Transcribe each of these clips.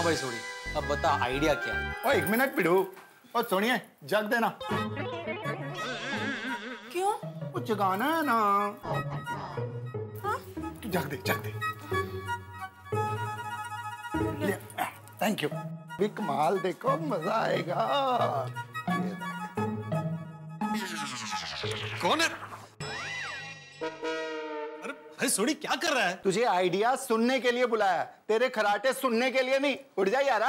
हाँ भाई सोनी अब बता आइडिया क्या है? ओ एक मिनट पिड़ू। और सुनिए जग देना। क्यों? वो जगाना है ना। तू जग दे जग दे। थैंक यू भी कमाल देखो मज़ा आएगा। कौन है? अरे सोडी क्या कर रहा है? तुझे आइडिया सुनने के लिए बुलाया। तेरे खराटे सुनने के लिए नहीं। उठ जा यारा।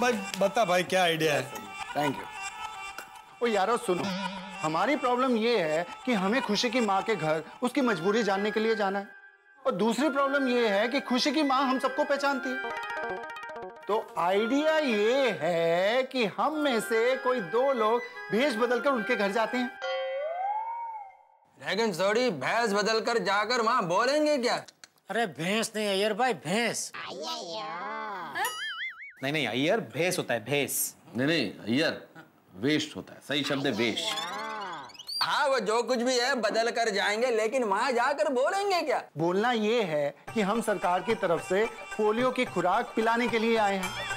भाई बता भाई क्या आइडिया है? थैंक यू ओ यारो सुनो। हमारी प्रॉब्लम ये है कि हमें खुशी की माँ के घर उसकी मजबूरी जानने के लिए जाना है। और दूसरी प्रॉब्लम ये है कि खुशी की माँ हम सबको पहचानती है। तो आइडिया ये है कि हम में से कोई दो लोग भेष बदलकर उनके घर जाते हैं। लेकिन थोड़ी भैंस बदल कर जाकर वहाँ बोलेंगे क्या? अरे भैंस नहीं अयर भाई भैंस। नहीं नहीं अयर भैंस होता है भैंस। नहीं नहीं अय्यर वेस्ट होता है सही शब्द है वेश हाँ वो जो कुछ भी है बदल कर जाएँगे लेकिन वहाँ जाकर बोलेंगे क्या? बोलना ये है कि हम सरकार की तरफ़ से पोलियो की खुराक पिलाने के लिए आए हैं।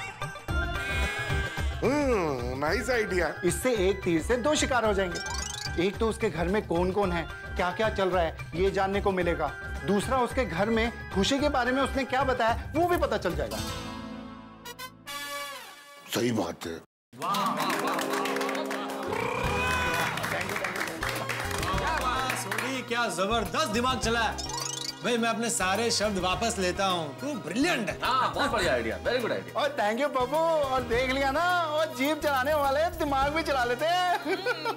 नाइस आइडिया इससे एक तीर से दो शिकार हो जाएँगे। एक तो उसके घर में कौन कौन है क्या क्या चल रहा है ये जानने को मिलेगा। दूसरा उसके घर में खुशी के बारे में उसने क्या बताया वो भी पता चल जाएगा। सही बात है। क्या ज़बरदस्त दिमाग चला है। भाई मैं अपने सारे शब्द वापस लेता हूँ। तू ब्रिलियंट है। हाँ बहुत बढ़िया आइडिया वेरी गुड आइडिया और थैंक यू पप्पू और देख लिया ना और जीप चलाने वाले दिमाग भी चला लेते हैं। हम्म,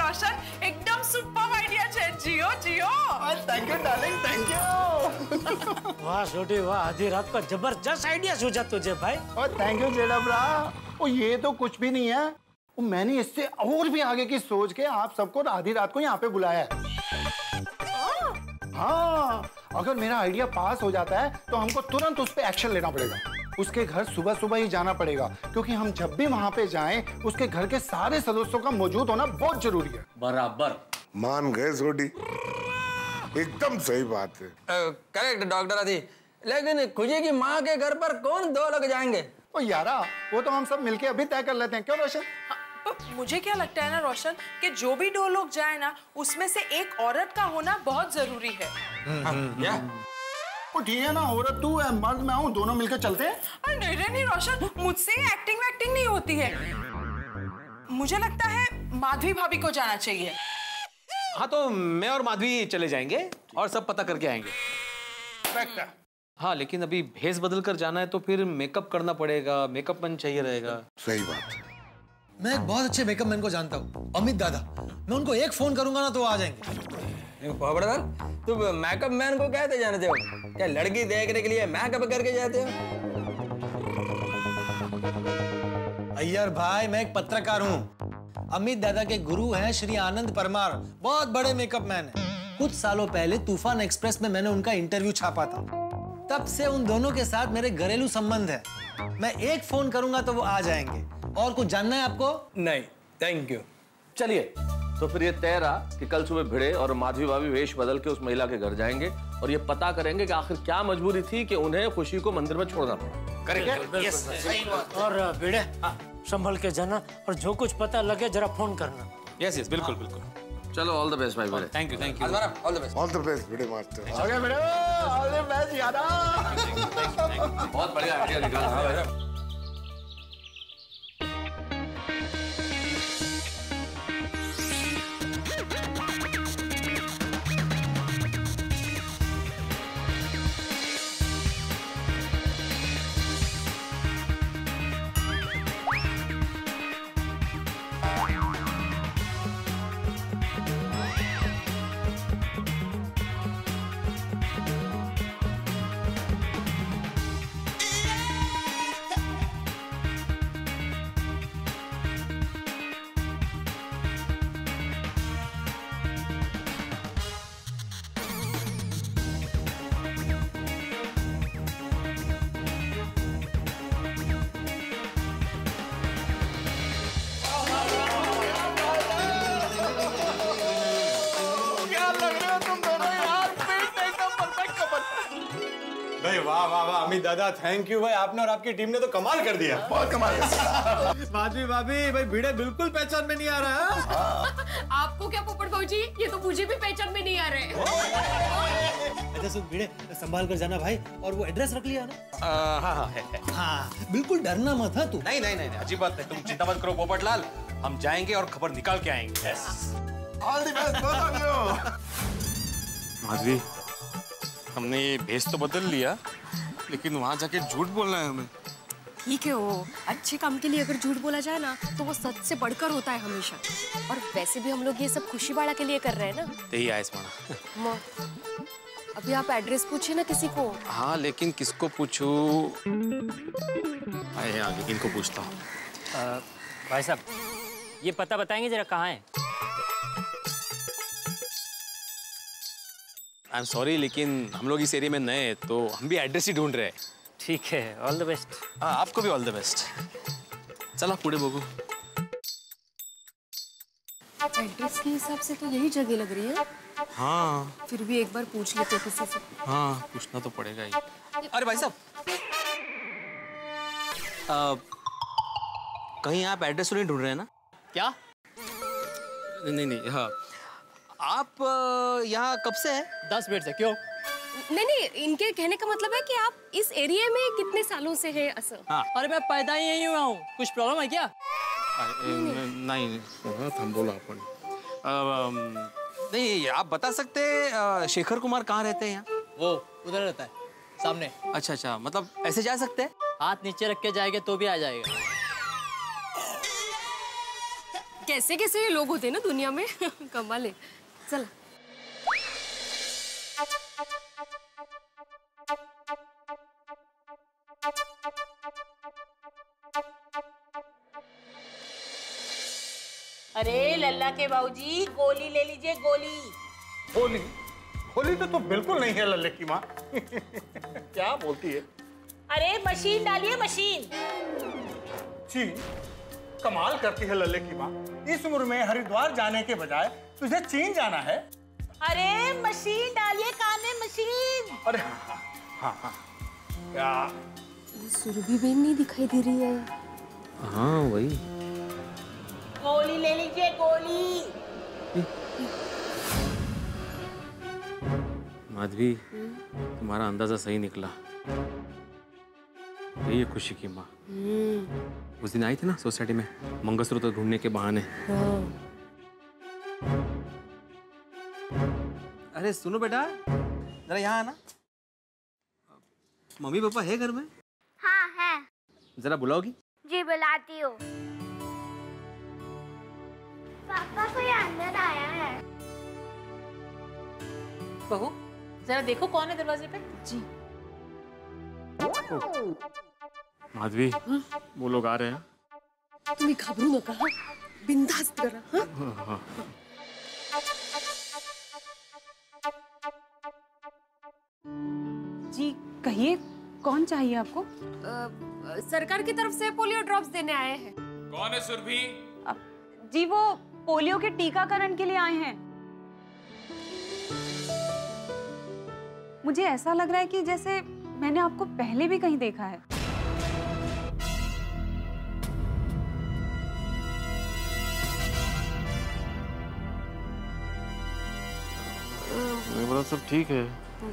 रोशन एकदम सुपर आइडिया छे जियो जियो। और thank you darling thank you वाह छोटी वाह आधी रात का ज़बरदस्त आइडिया सोचा तुझे भाई। और थैंक यू जेड़ा ब्रा और ये तो कुछ भी नहीं है। मैंने इससे और भी आगे की सोच के आप सबको आधी रात को यहाँ पे बुलाया है। हाँ अगर मेरा आइडिया पास हो जाता है तो हमको तुरंत उस पर एक्शन लेना पड़ेगा। उसके घर सुबह सुबह ही जाना पड़ेगा क्योंकि हम जब भी वहाँ पे जाएँ उसके घर के सारे सदस्यों का मौजूद होना बहुत ज़रूरी है। बराबर। मान गए सोडी एकदम सही बात है। करेक्ट डॉक्टर अधी लेकिन खुशी की माँ के घर पर कौन दो लोग जाएँगे? ओ यारा वो तो हम सब मिलके अभी तय कर लेते हैं। क्यों रोशन? पर मुझे क्या लगता है ना रोशन कि जो भी दो लोग जाए ना उसमें से एक औरत का होना बहुत ज़रूरी है। क्या? वो ठीक है ना औरत तू है मर्द मैं हूँ दोनों मिलकर चलते हैं? अरे नहीं नहीं नहीं रोशन मुझसे एक्टिंग वैक्टिंग नहीं होती है। मुझे लगता है माधवी भाभी को जाना चाहिए। हाँ तो मैं और माधवी चले जाएँगे और सब पता करके आएँगे। हाँ लेकिन अभी भेस बदल कर जाना है तो फिर मेकअप करना पड़ेगा मेकअप मैन चाहिए रहेगा। सही बात है। मैं एक बहुत अच्छे मेकअप मैन को जानता हूँ अमित दादा। मैं उनको एक फ़ोन करूँगा ना तो आ जाएँगे। खबरदार तुम मेकअप मैन को कहते जानते हो? क्या लड़की देखने के लिए मेकअप करके जाते हो? अय्यर भाई मैं एक पत्रकार हूँ। अमित दादा के गुरु हैं श्री आनंद परमार बहुत बड़े मेकअप मैन हैं। कुछ सालों पहले तूफ़ान एक्सप्रेस में मैंने उनका इंटरव्यू छापा था। तब से उन दोनों के साथ मेरे घरेलू संबंध है। मैं एक फ़ोन करूँगा तो वो आ जाएँगे। और कुछ जानना है आपको? नहीं थैंक यू चलिए तो फिर ये तय रहा कि कल सुबह भिड़े और माधवी भाभी वेश बदल के उस महिला के घर जाएँगे और ये पता करेंगे कि आखिर क्या मजबूरी थी कि उन्हें खुशी को मंदिर में छोड़ना पड़ा। करेंगे? और भिड़े संभल के जाना और जो कुछ पता लगे जरा फ़ोन करना। यस यस बिल्कुल बिल्कुल। चलो ऑल द बेस्ट भाई thank you thank you all the best all the best video master okay मेरे मैं ज़्यादा बहुत बढ़िया आइडिया निकाला। दादा थैंक यू भाई। आपने और आपकी टीम ने तो कमाल कर दिया। बहुत कमाल। है माधवी भाभी भाई भिड़े बिल्कुल पहचान में नहीं आ रहा आपको क्या पोपट भाजी ये तो मुझे भी पहचान में नहीं आ रहे। अच्छा सुन भिड़े संभाल कर जाना भाई और वो एड्रेस रख लिया ना। हाँ हाँ है, है। हाँ बिल्कुल डरना मत है तू? नहीं नहीं नहीं अजीब बात नहीं तुम चिंता मत करो पोपटलाल हम जाएँगे और खबर निकाल के आएँगे। ऑल द बेस्ट माधवी हमने ये भेस तो बदल लिया। लेकिन वहाँ जाके झूठ बोलना है हमें। ठीक है वो अच्छे काम के लिए अगर झूठ बोला जाए ना तो वो सच से बढ़कर होता है हमेशा। और वैसे भी हम लोग ये सब खुशी बाड़ा के लिए कर रहे हैं ना? यही आयस अभी आप एड्रेस पूछिए ना किसी को। हाँ लेकिन किसको पूछूँ? आगे इनको पूछता हूँ। भाई साहब ये पता बताएँगे जरा कहाँ है? आई एम सॉरी लेकिन हम लोग इस एरिया में नए हैं तो हम भी एड्रेस ही ढूंढ रहे हैं। ठीक है ऑल द बेस्ट हाँ आपको भी ऑल द बेस्ट चला पुढे बघू एड्रेस के हिसाब से तो यही जगह लग रही है। हाँ। फिर भी एक बार पूछ लेते हैं किसी से। हाँ पूछना तो पड़ेगा ही। अरे भाई साहब। कहीं आप एड्रेस तो नहीं ढूंढ रहे हैं ना? क्या? नहीं नहीं हाँ। आप यहाँ कब से हैं? दस मिनट से क्यों? नहीं नहीं इनके कहने का मतलब है कि आप इस एरिया में कितने सालों से हैं असर अरे मैं पैदा ही यही हुआ हूँ। कुछ प्रॉब्लम है क्या? नहीं हाँ, थांबवलं आपण। नहीं आप बता सकते हैं, शेखर कुमार कहाँ रहते हैं यहाँ? वो उधर रहता है सामने। अच्छा अच्छा मतलब ऐसे जा सकते हैं? हाथ नीचे रख के जाएँगे तो भी आ जाएगा। कैसे कैसे ये लोग होते हैं ना दुनिया में? कमाल है। चल। अरे लल्ला के बाबूजी गोली ले लीजिए गोली। होली होली तो तुम बिल्कुल नहीं है लल्ले की माँ। क्या बोलती है? अरे मशीन डालिए मशीन। जी कमाल करती है लल्ले की माँ। इस उम्र में हरिद्वार जाने के बजाय तुझे चीन जाना है। अरे मशीन डालिए कान में मशीन। अरे हाँ हाँ हाँ। क्या सुरभि बेन नहीं दिखाई दे रही है। हाँ वही। गोली ले लीजिए गोली। माधवी तुम्हारा अंदाज़ा सही निकला। यही है खुशी की माँ। उस दिन आई थी ना सोसाइटी में मंगलसूत्र ढूँढने के बहाने। अरे सुनो बेटा। जरा यहाँ आना। मम्मी पापा है घर में? हाँ है। जरा बुलाओगी? जी बुलाती हूँ। पापा कोई अंदर आया है। बहू जरा देखो कौन है दरवाजे पे। जी। माधवी वो लोग आ रहे हैं। तुम्ही घाबरू नका हा बिनधास्त करा हा। जी कहिए कौन चाहिए आपको? अ, सरकार की तरफ़ से पोलियो ड्रॉप्स देने आए हैं। कौन है सुरभि? जी वो पोलियो के टीकाकरण के लिए आए हैं। मुझे ऐसा लग रहा है कि जैसे मैंने आपको पहले भी कहीं देखा है। मैं बोला सब ठीक है।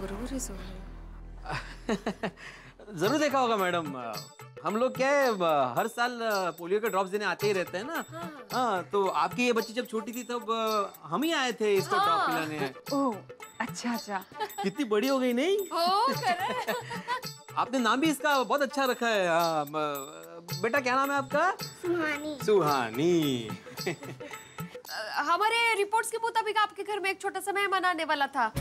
ज़रूर देखा होगा मैडम। हम लोग क्या है हर साल पोलियो के ड्रॉप्स देने आते ही रहते हैं ना। हाँ। तो आपकी ये बच्ची जब छोटी थी तब हम ही आए थे इसको हाँ। ड्रॉप पिलाने। ओह अच्छा अच्छा। कितनी बड़ी हो गई नहीं? हो करे। आपने नाम भी इसका बहुत अच्छा रखा है। हाँ, म- बेटा क्या नाम है आपका? सुहानी। सुहानी। हमारे रिपोर्ट्स के मुताबिक आपके घर में एक छोटा सा मेहमान आने वाला था।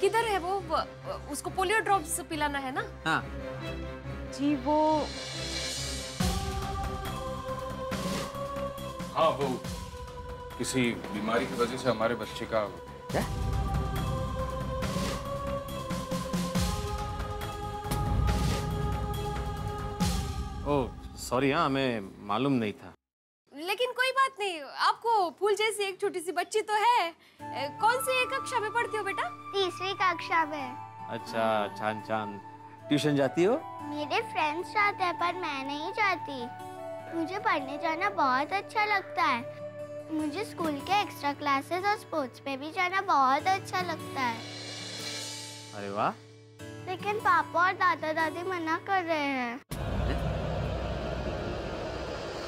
किधर है वो? उसको पोलियो ड्रॉप्स पिलाना है ना? हाँ। जी वो हाँ वो किसी बीमारी की वजह से हमारे बच्चे का क्या? ओ सॉरी हाँ हमें मालूम नहीं था। नहीं आपको फूल जैसी एक छोटी सी बच्ची तो है। कौन सी कक्षा में पढ़ती हो बेटा? तीसरी कक्षा में। अच्छा छान छान। ट्यूशन जाती हो? मेरे फ्रेंड्स जाते हैं पर मैं नहीं जाती। मुझे पढ़ने जाना बहुत अच्छा लगता है। मुझे स्कूल के एक्स्ट्रा क्लासेस और स्पोर्ट्स में भी जाना बहुत अच्छा लगता है। अरे वाह। लेकिन पापा और दादा दादी मना कर रहे हैं।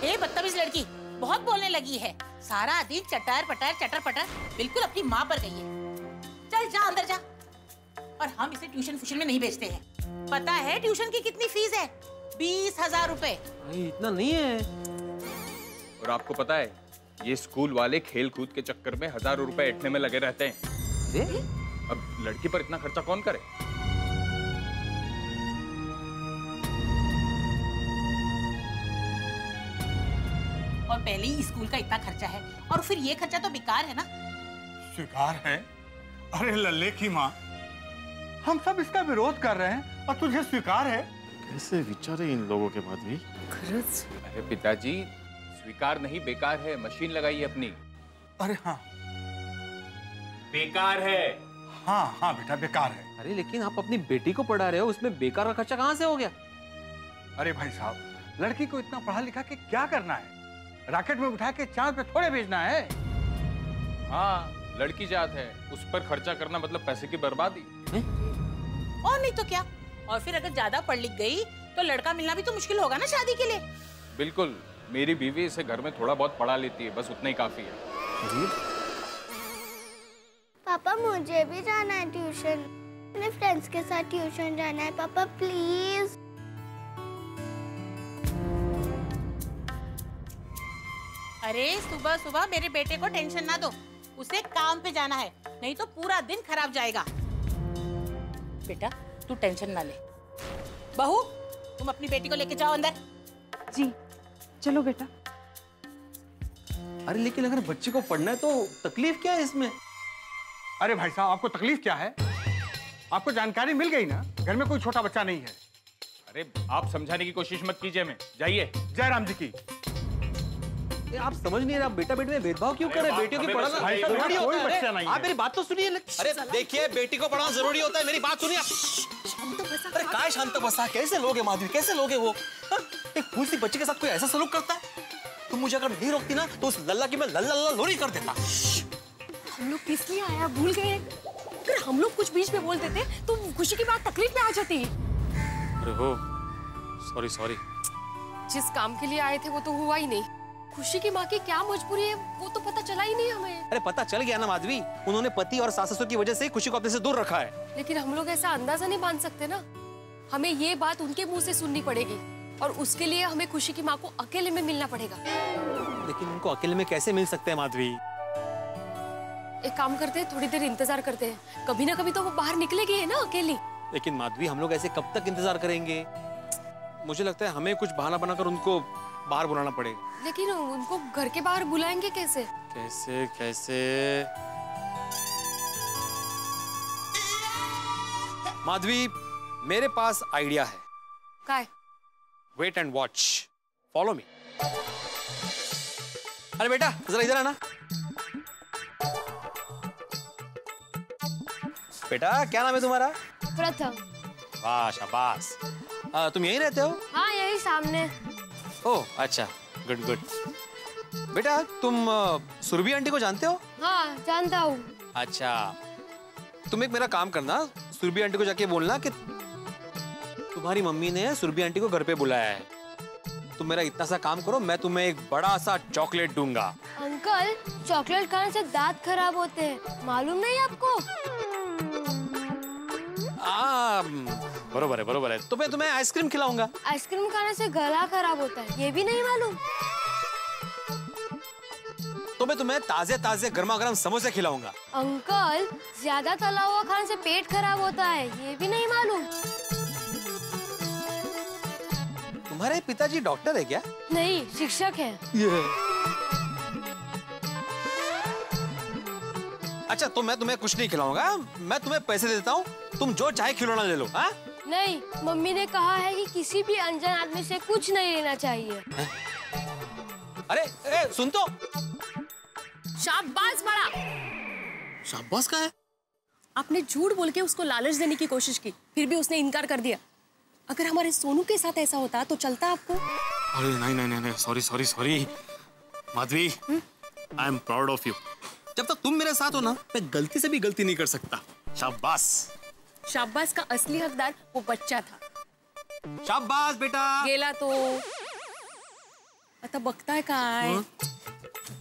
ए बदतमीज लड़की। बहुत बोलने लगी है। सारा दिन चटर पटर चटर पटर बिल्कुल अपनी माँ पर गई है। चल जा अंदर जा। और हम इसे ट्यूशन फ्यूशन में नहीं भेजते हैं। पता है ट्यूशन की कितनी फ़ीस है? बीस हज़ार रूपए। इतना नहीं है। और आपको पता है ये स्कूल वाले खेल कूद के चक्कर में हज़ारों रुपए में लगे रहते हैं। अब लड़की पर इतना खर्चा कौन करे? और पहले ही स्कूल का इतना खर्चा है। और फिर ये खर्चा तो बेकार है ना? स्वीकार है? अरे लल्ले की माँ। हम सब इसका विरोध कर रहे हैं और तुझे स्वीकार है? कैसे विचारे इन लोगों के बाद भी? अरे पिताजी स्वीकार नहीं बेकार है। मशीन लगाइए अपनी। अरे हाँ। बेकार है। हाँ हाँ बेटा बेकार है। अरे लेकिन आप अपनी बेटी को पढ़ा रहे हो उसमें बेकार का खर्चा कहाँ से हो गया? अरे भाई साहब लड़की को इतना पढ़ा लिखा के क्या करना है? रॉकेट में उठा के चाँद पे थोड़े भेजना है। हाँ लड़की जात है। उस पर खर्चा करना मतलब पैसे की बर्बादी। और नहीं तो क्या? और फिर अगर ज़्यादा पढ़ लिख गई तो लड़का मिलना भी तो मुश्किल होगा ना शादी के लिए। बिल्कुल मेरी बीवी इसे घर में थोड़ा बहुत पढ़ा लेती है बस उतना ही काफ़ी है। पापा मुझे भी जाना है ट्यूशन। अपने फ्रेंड्स के साथ ट्यूशन जाना है पापा प्लीज़ अरे सुबह सुबह मेरे बेटे को टेंशन ना दो। उसे काम पे जाना है नहीं तो पूरा दिन खराब जाएगा। बेटा तू टेंशन ना ले। बहू तुम अपनी बेटी को लेके जाओ अंदर। जी चलो बेटा। अरे लेकिन अगर बच्चे को पढ़ना है तो तकलीफ़ क्या है इसमें? अरे भाई साहब आपको तकलीफ़ क्या है? आपको जानकारी मिल गई ना? घर में कोई छोटा बच्चा नहीं है। अरे आप समझाने की कोशिश मत कीजिए हमें। जाइए। जयराम जी की। आप समझ नहीं रहे आप बेटा बेटी में भेदभाव क्यों कर रहे हैं? बेटियों की हमें पढ़ाना ज़रूरी होता है। आप मेरी बात तो सुनिए। अरे देखिए बेटी को पढ़ाना ज़रूरी होता है मेरी बात सुनिए अरे काय शांत बसा? कैसे लोग हैं माधवी कैसे लोग हैं वो? हाँ? एक फूल सी बच्ची के साथ कोई ऐसा सलूक करता है? तुम मुझे अगर नहीं रोकती ना तो उस लल्ला की मैं लल्ला लल्ला लोरी कर देता। हम लोग किस लिए आया? भूल गए अगर हम लोग कुछ बीच में बोल देते तो खुशी की बात तकलीफ़ में आ जाती अरे हो सॉरी सॉरी जिस काम के लिए आए थे वो तो हुआ ही नहीं। खुशी की माँ की क्या मजबूरी है? वो तो पता चला ही नहीं हमें। अरे पता चल गया ना माधवी। उन्होंने पति और सास ससुर की वजह से खुशी को अपने से दूर रखा है। लेकिन हम लोग ऐसा अंदाज़ा नहीं बाँध सकते ना। हमें ये बात उनके मुँह से सुननी पड़ेगी। और उसके लिए हमें खुशी की माँ को अकेले में मिलना पड़ेगा। लेकिन उनको अकेले में कैसे मिल सकते हैं माधवी? एक काम करते हैं थोड़ी देर इंतज़ार करते हैं। कभी ना कभी तो वो बाहर निकलेगी है ना अकेली? लेकिन माधवी हम लोग ऐसे कब तक इंतज़ार करेंगे? मुझे लगता है हमें कुछ बहाना बनाकर उनको बाहर बुलाना पड़ेगा। लेकिन उनको घर के बाहर बुलाएँगे कैसे? कैसे कैसे? माधवी मेरे पास आइडिया है। काय? Wait and watch follow me अरे बेटा जरा इधर आना। बेटा क्या नाम है तुम्हारा? प्रथम। वाह शाबाश। तुम यहीं रहते हो? हाँ यही सामने। ओह अच्छा गुड गुड बेटा तुम सुरभि आंटी को जानते हो हाँ जानता हूँ। अच्छा तुम एक मेरा काम करना सुरभि आंटी को जाके बोलना कि तुम्हारी मम्मी ने सुरभि आंटी को घर पे बुलाया है। तुम मेरा इतना सा काम करो मैं तुम्हें एक बड़ा सा चॉकलेट दूँगा। अंकल चॉकलेट खाने से दांत खराब होते हैं। मालूम नहीं आपको? बरोबर है बरोबर है। तो मैं तुम्हें आइसक्रीम खिलाऊँगा। आइसक्रीम खाने से गला खराब होता है ये भी नहीं मालूम। तो मैं तुम्हें ताजे ताजे गर्मा गर्म समोसे खिलाऊँगा। अंकल ज़्यादा तला हुआ खाने से पेट खराब होता है ये भी नहीं मालूम। तुम्हारे पिताजी डॉक्टर है क्या? नहीं शिक्षक है। अच्छा तो मैं तुम्हें कुछ नहीं खिलाऊँगा मैं तुम्हें पैसे दे देता हूँ तुम जो चाहे खिलौना ले लो हाँ? नहीं मम्मी ने कहा है कि किसी भी अनजान आदमी से कुछ नहीं लेना चाहिए। अरे ए, सुन तो। शाबाश बड़ा। शाबाश का है? आपने झूठ बोल के उसको लालच देने की कोशिश की फिर भी उसने इनकार कर दिया। अगर हमारे सोनू के साथ ऐसा होता तो चलता आपको। अरे नहीं नहीं नहीं sorry sorry sorry Madhavi I am proud of you जब तक तुम मेरे साथ हो ना मैं गलती से भी गलती नहीं कर सकता शाबाश शाबाश का असली हकदार वो बच्चा था शाबाश बेटा गेला तो आता बघताय काय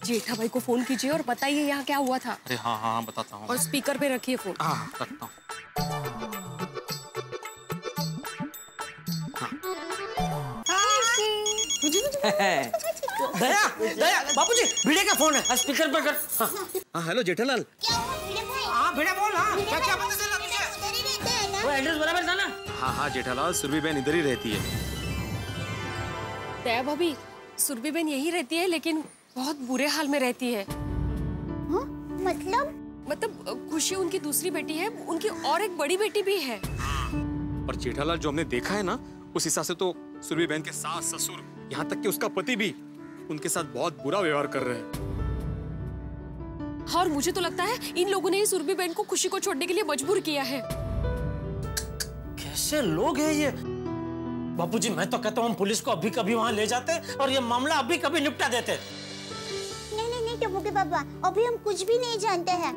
जेठा भाई को फ़ोन कीजिए और बताइए यहाँ क्या हुआ था अरे हाँ हाँ हाँ, बताता हूँ और स्पीकर पे रखिए फ़ोन हाँ हाँ, करता हूँ दया दया बापूजी भिड़े का फ़ोन है। स्पीकर पर कर। हाँ। हाँ हेलो जेठालाल। हाँ भिड़ा बोल हाँ। क्या क्या पता चला तुझे। वो एड्रेस बराबर था ना? हाँ हाँ जेठालाल सुरभि बहन इधर ही रहती है। दया भाभी सुरभि बहन यही रहती है लेकिन बहुत बुरे हाल में रहती है। मतलब? मतलब खुशी उनकी दूसरी बेटी है उनकी और एक बड़ी बेटी भी है। और जेठालाल जो हमने देखा है ना उस हिसाब से तो सुरभि बहन के सास ससुर यहाँ तक कि उसका पति भी उनके साथ बहुत बुरा व्यवहार कर रहे हैं। और मुझे तो लगता है इन लोगों ने ही सुरभि बहन को खुशी को छोड़ने के लिए मजबूर किया है। कैसे लोग हैं ये? बापूजी मैं तो कहता हूँ हम पुलिस को अभी कभी वहाँ ले जाते और ये मामला अभी कभी निपटा देते। नहीं नहीं नहीं टप्पू के पापा अभी हम कुछ भी नहीं जानते हैं।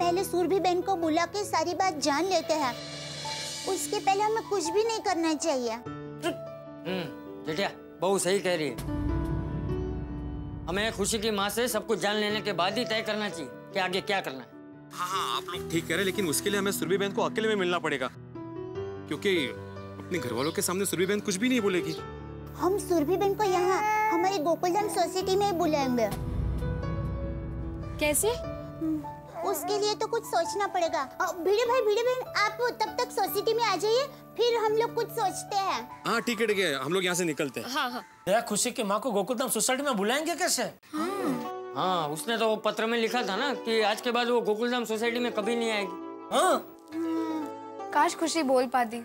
पहले सूरभि बहन को बुला के सारी बात जान लेते हैं। उसके पहले हमें कुछ भी नहीं करना चाहिए। हम्म जेठिया बहू सही कह रही है। हमें खुशी की माँ से सब कुछ जान लेने के बाद ही तय करना चाहिए कि आगे क्या करना है। हाँ हाँ आप लोग ठीक कह रहे हैं लेकिन उसके लिए हमें सुरभि बहन को अकेले में मिलना पड़ेगा। क्योंकि अपने घर वालों के सामने सुरभि बहन कुछ भी नहीं बोलेगी। हम सुरभि बहन को यहाँ हमारे गोकुलधाम सोसाइटी में बुलाएँगे। कैसे? उसके लिए तो कुछ सोचना पड़ेगा। भिड़े भाई भिड़े बहन आप तब तक सोसाइटी में आ जाइए फिर हम लोग कुछ सोचते हैं। हाँ ठीक है ठीक है हम लोग यहाँ से निकलते हैं। हाँ हाँ। दया खुशी की माँ को गोकुलधाम सोसाइटी में बुलाएँगे कैसे? हाँ उसने तो वो पत्र में लिखा था ना कि आज के बाद वो गोकुलधाम सोसाइटी में कभी नहीं आएगी। हाँ? काश खुशी बोल पाती।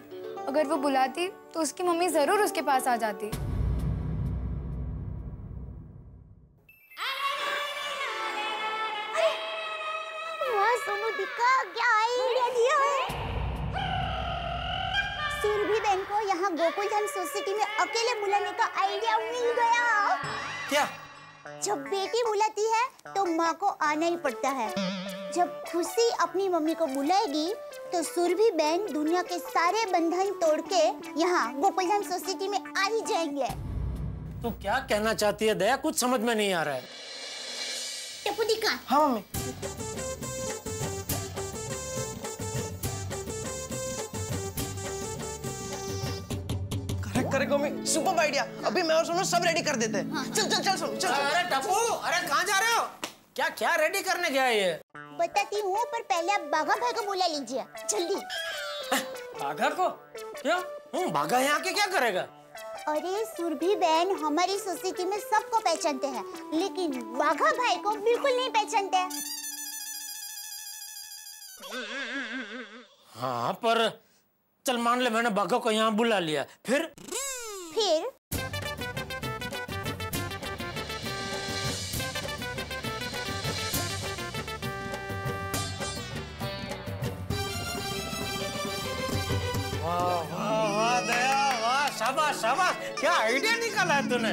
अगर वो बुलाती तो उसकी मम्मी ज़रूर उसके पास आ जाती। बहन को यहाँ गोकुलधाम सोसाइटी में अकेले बुलाने का आइडिया मिल गया। क्या? जब बेटी बुलाती है तो माँ को आना ही पड़ता है। जब खुशी अपनी मम्मी को बुलाएगी तो सुरभि बहन दुनिया के सारे बंधन तोड़ के यहाँ गोकुलधाम सोसाइटी में आ ही जाएँगे। तो क्या कहना चाहती है दया? कुछ समझ में नहीं आ रहा है। दिखा हाँ mummy. Correct mummy super idea अभी मैं और सोनू सब रेडी कर देते हैं। चल चल चल सोनू चल अरे टप्पू अरे कहाँ जा रहे हो? क्या क्या रेडी करने गया ये? बताती हूँ पर पहले आप बाघा भाई को बुला लीजिए। जल्दी। बाघा को? क्यों? हूँ बाघा यहाँ के क्या करेगा? अरे सुरभि बहन हमारी सोसाइटी में सबको पहचानते हैं लेकिन बाघा भाई को बिल्कुल नहीं पहचानते। हाँ पर चल मान ले मैंने बाघा को यहाँ बुला लिया। फिर? फिर? वाह वाह वाह दया वाह शाबाश शाबाश। क्या आइडिया निकाला है तूने?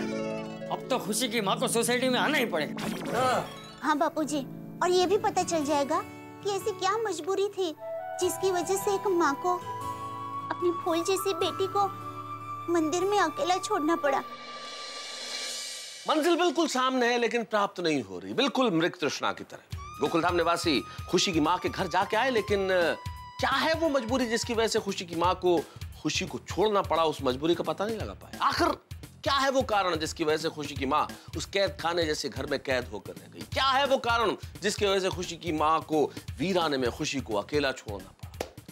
अब तो खुशी की माँ को सोसाइटी में आना ही पड़ेगा। हाँ बापूजी और ये भी पता चल जाएगा कि ऐसी क्या मजबूरी थी जिसकी वजह से एक माँ को अपनी फूल जैसी बेटी को मंदिर में अकेला छोड़ना पड़ा। मंजिल बिल्कुल सामने है, लेकिन प्राप्त नहीं हो रही। बिल्कुल मृग तृष्णा की तरह। गोकुलधाम निवासी खुशी की माँ के घर जाके आए, लेकिन क्या है वो मजबूरी जिसकी वजह से खुशी की माँ को, खुशी को छोड़ना पड़ा? उस मजबूरी का पता नहीं लगा पाया। आखिर क्या है वो कारण जिसकी वजह से खुशी की माँ उस कैद खाने जैसे घर में कैद होकर रह गई? क्या है वो कारण जिसकी वजह से खुशी की माँ को वीराने में खुशी को अकेला छोड़ना पड़ा?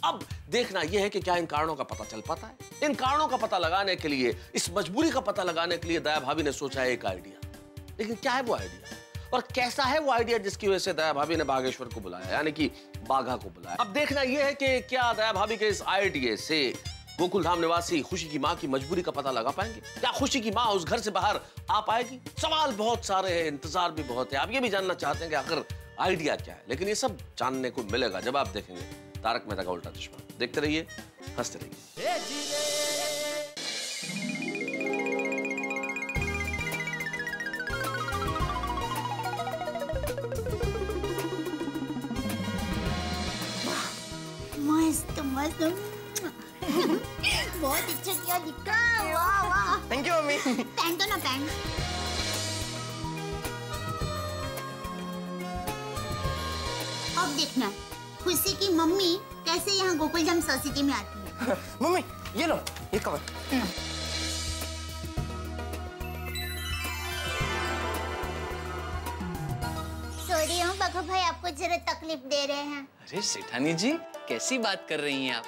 अब देखना यह है कि क्या इन कारणों का पता चल पाता है। इन कारणों का पता लगाने के लिए, इस मजबूरी का पता लगाने के लिए दया भाभी ने सोचा एक आइडिया। लेकिन क्या है वो आइडिया? और कैसा है वो आइडिया जिसकी वजह से दया भाभी ने बागेश्वर को बुलाया, यानी कि बाघा को बुलाया? अब देखना यह है कि क्या दया भाभी के इस आइडिया से गोकुल धाम निवासी खुशी की माँ की मजबूरी का पता लगा पाएँगे? क्या खुशी की माँ उस घर से बाहर आ पाएगी? सवाल बहुत सारे हैं, इंतज़ार भी बहुत है। आप ये भी जानना चाहते हैं कि आखिर आइडिया क्या है। लेकिन ये सब जानने को मिलेगा जब आप देखेंगे। तारक मेहता का उल्टा चश्मा। देखते रहिए हँसते रहिए। मस्त मस्त। बहुत अच्छा किया दिक्का वाह वाह। Thank you mummy. पहन दो ना पहन अब देखना। खुशी की मम्मी कैसे यहाँ गोकुलधाम सोसाइटी में आती है? मम्मी ये लो ये कवर सॉरी हम बखू भाई आपको जरा तकलीफ़ दे रहे हैं। अरे सेठानी जी कैसी बात कर रही हैं आप?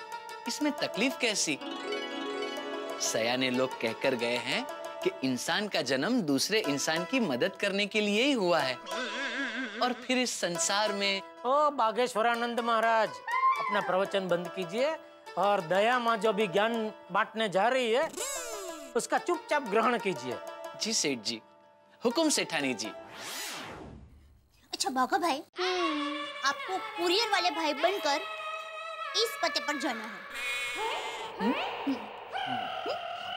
इसमें तकलीफ़ कैसी? सयाने लोग कहकर गए हैं कि इंसान का जन्म दूसरे इंसान की मदद करने के लिए ही हुआ है। और फिर इस संसार में ओ बागेश्वरानंद महाराज अपना प्रवचन बंद कीजिए और दया माँ जो भी ज्ञान बांटने जा रही है उसका चुपचाप ग्रहण कीजिए। जी सेठ जी। हुकुम सेठानी जी। अच्छा बाघा भाई आपको कुरियर वाले भाई बनकर इस पते पर जाना है।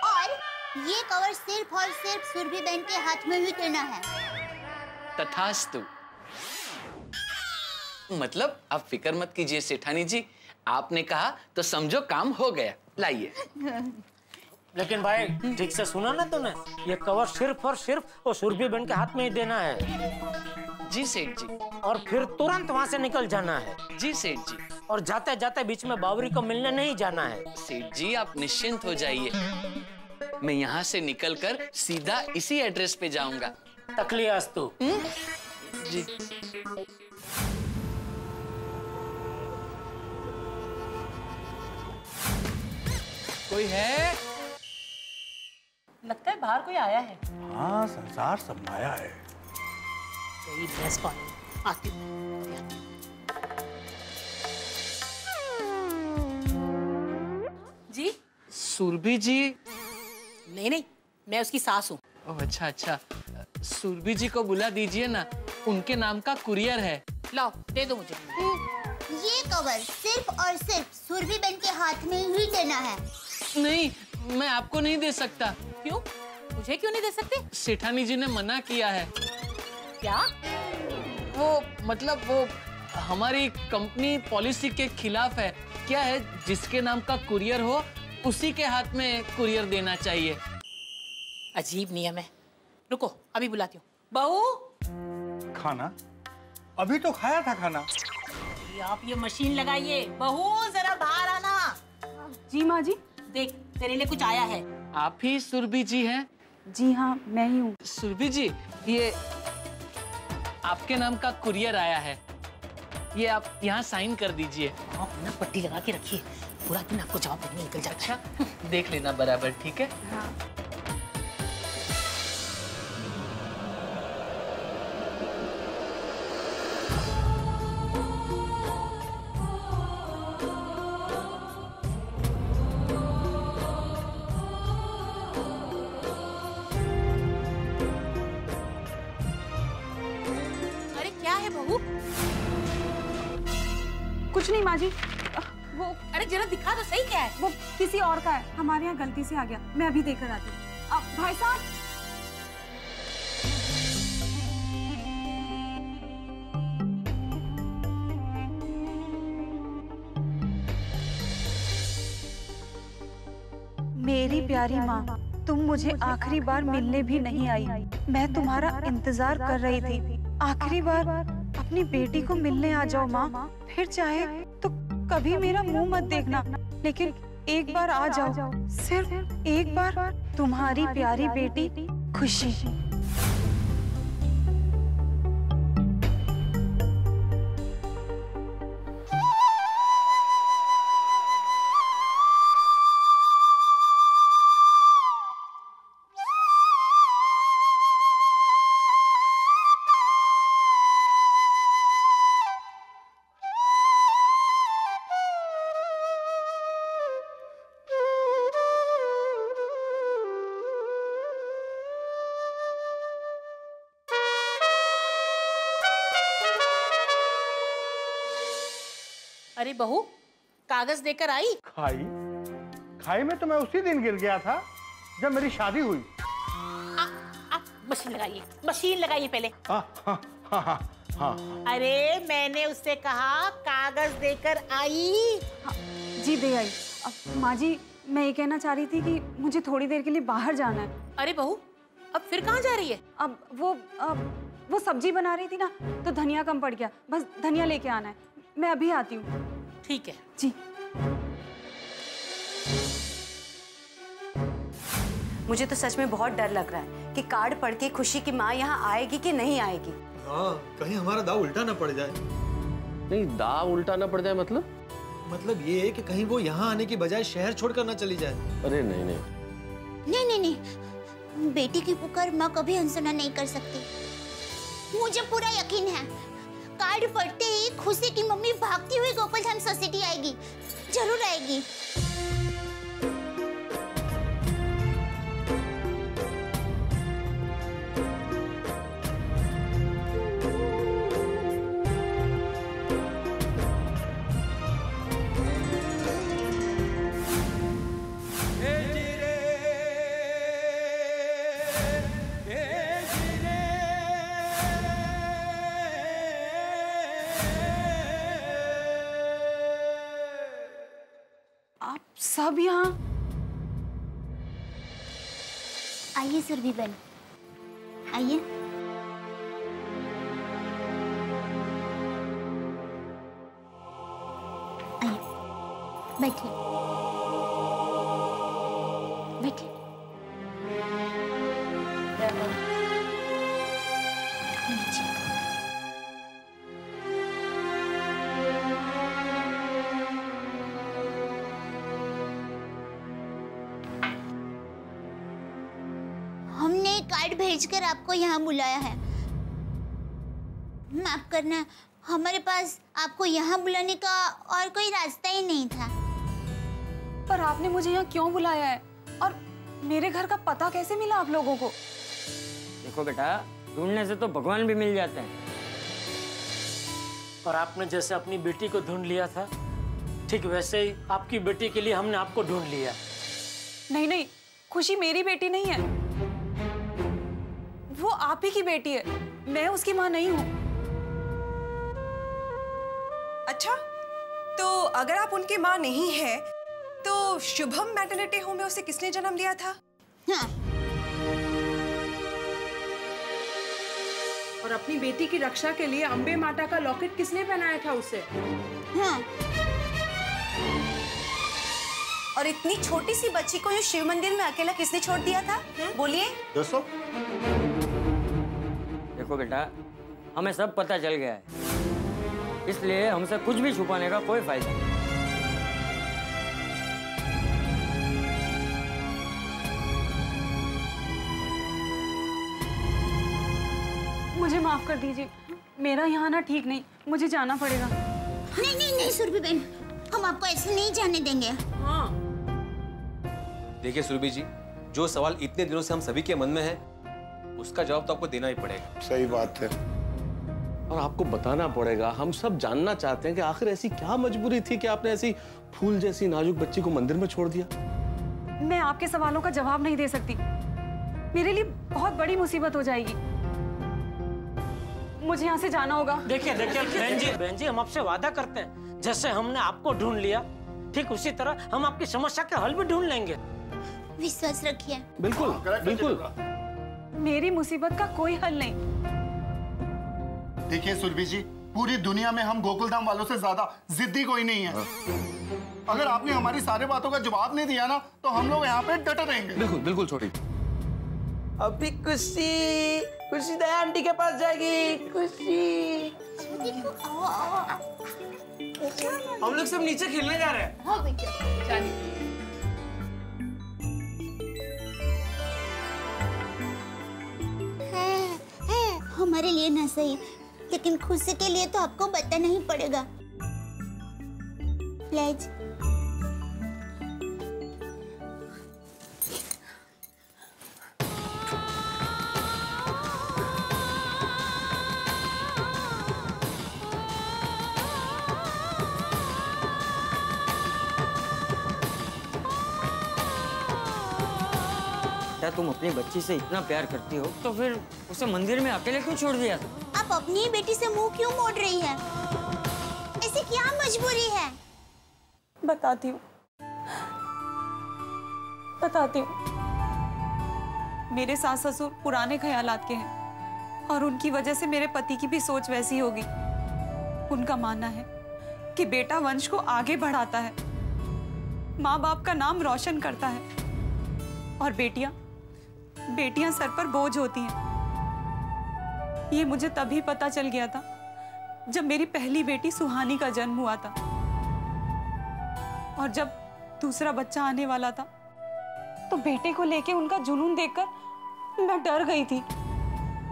और ये कवर सिर्फ़ और सिर्फ़ सुरभि बहन के हाथ में ही देना है। तथास्तु। मतलब आप फ़िक्र मत कीजिए सेठानी जी। आपने कहा तो समझो काम हो गया। लाइए। लेकिन भाई ठीक से सुना ना तूने? ये कवर सिर्फ़ और सिर्फ़ वो सुरभि बहन के हाथ में ही देना है। जी सेठ जी। और फिर तुरंत वहाँ से निकल जाना है। जी सेठ जी। और जाते जाते बीच में बावरी को मिलने नहीं जाना है। सेठ जी आप निश्चिंत हो जाइए। मैं यहाँ से निकलकर सीधा इसी एड्रेस पे जाऊँगा। तकलियास्तु जी। कोई है? लगता है बाहर कोई आया है। हाँ संसार सब माया है। कोई पानी आती जी? सुरभि जी। नहीं नहीं मैं उसकी सास हूँ। ओह अच्छा अच्छा। सुरभि जी को बुला दीजिए ना। उनके नाम का कुरियर है। लाओ दे दो मुझे। ये कवर सिर्फ़ और सिर्फ़ सुरभि बहन के हाथ में ही देना है। नहीं मैं आपको नहीं दे सकता। क्यों? मुझे क्यों नहीं दे सकते? सेठानी जी ने मना किया है। क्या? वो मतलब वो हमारी कंपनी पॉलिसी के खिलाफ है। क्या है? जिसके नाम का कुरियर हो उसी के हाथ में कुरियर देना चाहिए। अजीब नियम है। रुको अभी बुलाती हूँ। बहू! खाना? अभी तो खाया था खाना। आप ये मशीन लगाइए। बहू जरा बाहर आना। जी माँ जी। देख तेरे लिए कुछ आया है। आप ही सुरभि जी हैं? जी हाँ मैं ही हूँ। सुरभि जी ये आपके नाम का कुरियर आया है। ये आप यहाँ साइन कर दीजिए। हाँ ना पट्टी लगा के रखिए। पूरा दिन आपको जवाब देने निकल जाए अच्छा देख लेना बराबर ठीक है? अरे माँ जी वो अरे जरा दिखा तो सही क्या है? वो किसी और का है। हमारे यहाँ गलती से आ गया। मैं अभी देकर आती हूँ। भाई साहब। मेरी प्यारी माँ तुम मुझे आखिरी बार मिलने भी नहीं आई। मैं तुम्हारा इंतज़ार कर रही थी। आखिरी बार अपनी बेटी को मिलने आ जाओ माँ। फिर चाहे तो कभी मेरा मुँह मत देखना। लेकिन एक बार आ जाओ। सिर्फ़ एक बार। तुम्हारी प्यारी बेटी खुशी। अरे बहू कागज़ देकर आई? खाई? खाई में तो मैं उसी दिन गिर गया था जब मेरी शादी हुई। मशीन लगाइए मशीन लगाइए पहले। हाँ हाँ हाँ हाँ हाँ। अरे मैंने उससे कहा कागज़ देकर आई। जी दे आई। अब माँ जी मैं ये कहना चाह रही थी कि मुझे थोड़ी देर के लिए बाहर जाना है। अरे बहू अब फिर कहाँ जा रही है? अब वो अब वो सब्ज़ी बना रही थी ना तो धनिया कम पड़ गया। बस धनिया लेके आना है। मैं अभी आती हूँ। ठीक है। जी। मुझे तो सच में बहुत डर लग रहा है कि कार्ड पढ़ के खुशी की माँ यहाँ आएगी कि नहीं आएगी। हाँ कहीं हमारा दाव उल्टा ना पड़ जाए। नहीं दाव उल्टा ना पड़ जाए मतलब? मतलब ये है कि कहीं वो यहाँ आने की बजाय शहर छोड़कर ना चली जाए। अरे नहीं नहीं। नहीं नहीं नहीं। बेटी की पुकार माँ कभी अनसुना नहीं कर सकती। मुझे पूरा यकीन है। कार्ड पढ़ते ही खुशी की मम्मी भागती हुई गोकुलधाम सोसाइटी आएगी। ज़रूर आएगी। सब यहाँ। आइए सर बहन। आइए। आइए। बैठिए। यहाँ बुलाया है। माफ़ करना हमारे पास आपको यहाँ बुलाने का और कोई रास्ता ही नहीं था। पर आपने मुझे यहाँ क्यों बुलाया है? और मेरे घर का पता कैसे मिला आप लोगों को? देखो बेटा ढूँढने से तो भगवान भी मिल जाते हैं। और आपने जैसे अपनी बेटी को ढूंढ लिया था ठीक वैसे ही आपकी बेटी के लिए हमने आपको ढूंढ लिया। नहीं नहीं खुशी मेरी बेटी नहीं है। वो आप ही की बेटी है। मैं उसकी माँ नहीं हूँ। अच्छा तो अगर आप उनकी माँ नहीं है तो शुभम मैटर्निटी होम में उसे किसने जन्म दिया था? हाँ। और अपनी बेटी की रक्षा के लिए अंबे माता का लॉकेट किसने पहनाया था उसे? हाँ। और इतनी छोटी सी बच्ची को यूँ शिव मंदिर में अकेला किसने छोड़ दिया था? बोलिए। दोस्तों देखो बेटा हमें सब पता चल गया है। इसलिए हमसे कुछ भी छुपाने का कोई फ़ायदा नहीं। मुझे माफ़ कर दीजिए। मेरा यहाँ ना ठीक नहीं मुझे जाना पड़ेगा। नहीं नहीं नहीं सुरभि बहन हम आपको ऐसे नहीं जाने देंगे। हाँ। देखिए सुरभि जी जो सवाल इतने दिनों से हम सभी के मन में है उसका जवाब तो आपको देना ही पड़ेगा। सही बात है। और आपको बताना पड़ेगा हम सब जानना चाहते हैं कि आखिर ऐसी क्या मजबूरी थी कि आपने ऐसी फूल जैसी नाजुक बच्ची को मंदिर में छोड़ दिया? मैं आपके सवालों का जवाब नहीं दे सकती। मेरे लिए बहुत बड़ी मुसीबत हो जाएगी। मुझे यहाँ से जाना होगा। देखिए देखिए बहन जी बहन जी हम आपसे वादा करते हैं। जैसे हमने आपको ढूंढ लिया ठीक उसी तरह हम आपकी समस्या का हल भी ढूंढ लेंगे। विश्वास रखिए। बिल्कुल बिल्कुल। मेरी मुसीबत का कोई हल नहीं। देखिए सुरभि जी पूरी दुनिया में हम गोकुलधाम वालों से ज़्यादा जिद्दी कोई नहीं है। अगर आपने हमारी सारी बातों का जवाब नहीं दिया ना तो हम लोग यहाँ पे डटे रहेंगे। बिल्कुल बिल्कुल छोटी। अभी खुशी खुशी दया आंटी के पास जाएगी। खुशी। हम लोग सब नीचे खेलने जा रहे हैं। हाँ बेटा हमारे लिए ना सही लेकिन खुशी के लिए तो आपको बताना ही पड़ेगा। प्लीज़। बेटा तुम अपनी बच्ची से इतना प्यार करती हो तो फिर उसे मंदिर में अकेले क्यों छोड़ दिया? था आप अपनी बेटी से मुँह क्यों मोड़ रही हैं? ऐसी क्या मजबूरी है? बताती हूँ। बताती हूँ। मेरे सास ससुर पुराने ख्यालात के हैं और उनकी वजह से मेरे पति की भी सोच वैसी होगी। उनका मानना है कि बेटा वंश को आगे बढ़ाता है। माँ बाप का नाम रोशन करता है और बेटियाँ बेटियाँ सर पर बोझ होती हैं। ये मुझे तभी पता चल गया था, जब मेरी पहली बेटी सुहानी का जन्म हुआ था। और जब दूसरा बच्चा आने वाला था तो बेटे को लेके उनका जुनून देखकर मैं डर गई थी।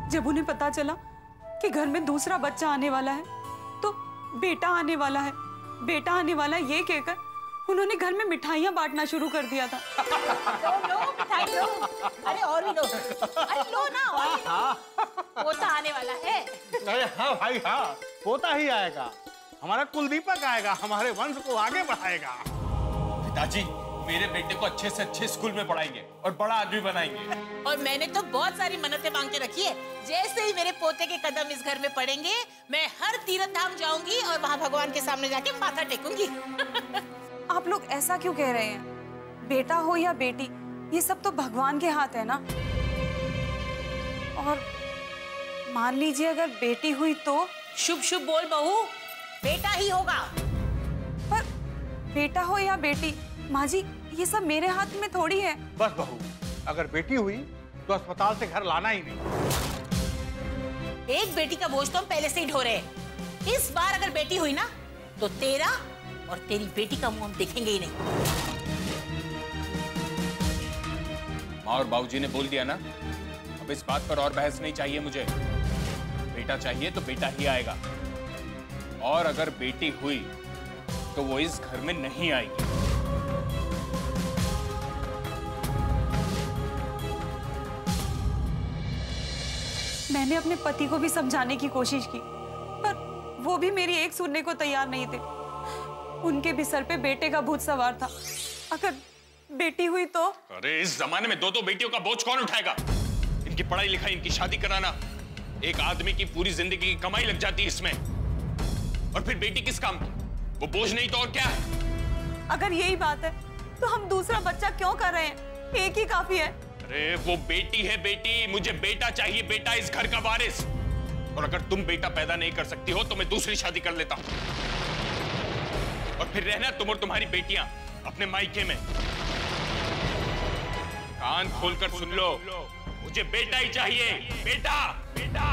जब उन्हें पता चला कि घर में दूसरा बच्चा आने वाला है तो बेटा आने वाला है, बेटा आने वाला ये कहकर उन्होंने घर में मिठाइयाँ बांटना शुरू कर दिया था। लो लो मिठाई लो। अरे और भी लो। अरे लो ना और भी लो। पोता आने वाला है। अरे हाँ भाई हाँ। पोता ही आएगा। हमारा कुलदीपक आएगा हमारे वंश को आगे बढ़ाएगा। पिताजी मेरे बेटे को अच्छे से अच्छे स्कूल में पढ़ाएँगे और बड़ा आदमी बनाएँगे। और मैंने तो बहुत सारी मन्नतें मांग के रखी है। जैसे ही मेरे पोते के कदम इस घर में पड़ेंगे मैं हर तीर्थ धाम जाऊँगी और वहाँ भगवान के सामने जाके माथा टेकूँगी। आप लोग ऐसा क्यों कह रहे हैं? बेटा हो या बेटी ये सब तो भगवान के हाथ है ना? और मान लीजिए अगर बेटी हुई तो? शुभ शुभ बोल बहू। बेटा ही होगा। पर बेटा हो या बेटी माँ जी ये सब मेरे हाथ में थोड़ी है। बस बहू अगर बेटी हुई तो अस्पताल से घर लाना ही नहीं। एक बेटी का बोझ तो हम पहले से ही ढो रहे हैं। इस बार अगर बेटी हुई ना तो तेरा और तेरी बेटी का मुँह हम देखेंगे ही नहीं। माँ और बाबूजी ने बोल दिया ना? अब इस बात पर और बहस नहीं चाहिए मुझे। बेटा चाहिए तो बेटा ही आएगा। और अगर बेटी हुई तो वो इस घर में नहीं आएगी। मैंने अपने पति को भी समझाने की कोशिश की पर वो भी मेरी एक सुनने को तैयार नहीं थे। उनके भी सर पे बेटे का भूत सवार था। अगर बेटी हुई तो? अरे इस जमाने में दो दो बेटियों का बोझ कौन उठाएगा? इनकी पढ़ाई लिखाई इनकी शादी कराना। एक आदमी की पूरी ज़िंदगी की कमाई लग जाती है इसमें। और फिर बेटी किस काम की? वो बोझ नहीं तो और क्या है? अगर यही बात है तो हम दूसरा बच्चा क्यों कर रहे हैं? एक ही काफ़ी है। अरे वो बेटी है बेटी मुझे बेटा चाहिए बेटा इस घर का वारिस। और अगर तुम बेटा पैदा नहीं कर सकती हो तो मैं दूसरी शादी कर लेता हूँ। और फिर रहना तुम और तुम्हारी बेटियाँ अपने मायके में। कान खोलकर सुन लो। मुझे बेटा ही चाहिए। बेटा बेटा।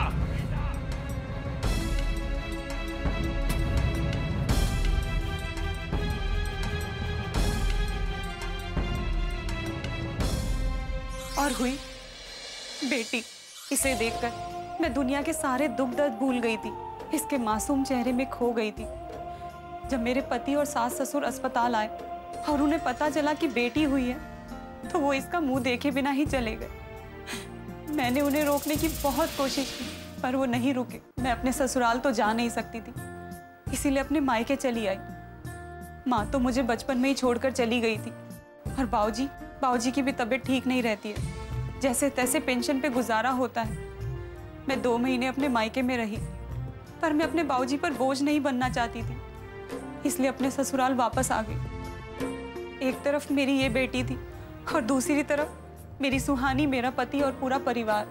और हुई? बेटी, इसे देखकर मैं दुनिया के सारे दुख दर्द भूल गई थी। इसके मासूम चेहरे में खो गई थी। जब मेरे पति और सास ससुर अस्पताल आए और उन्हें पता चला कि बेटी हुई है तो वो इसका मुँह देखे बिना ही चले गए। मैंने उन्हें रोकने की बहुत कोशिश की, पर वो नहीं रुके। मैं अपने ससुराल तो जा नहीं सकती थी, इसीलिए अपने मायके चली आई। माँ तो मुझे बचपन में ही छोड़कर चली गई थी, और बाऊजी बाऊजी की भी तबीयत ठीक नहीं रहती है। जैसे तैसे पेंशन पे गुजारा होता है। मैं दो महीने अपने मायके में रही, पर मैं अपने बाऊजी पर बोझ नहीं बनना चाहती थी। इसलिए अपने ससुराल वापस आ गई। एक तरफ़ मेरी ये बेटी थी और दूसरी तरफ़ मेरी सुहानी, मेरा पति और पूरा परिवार।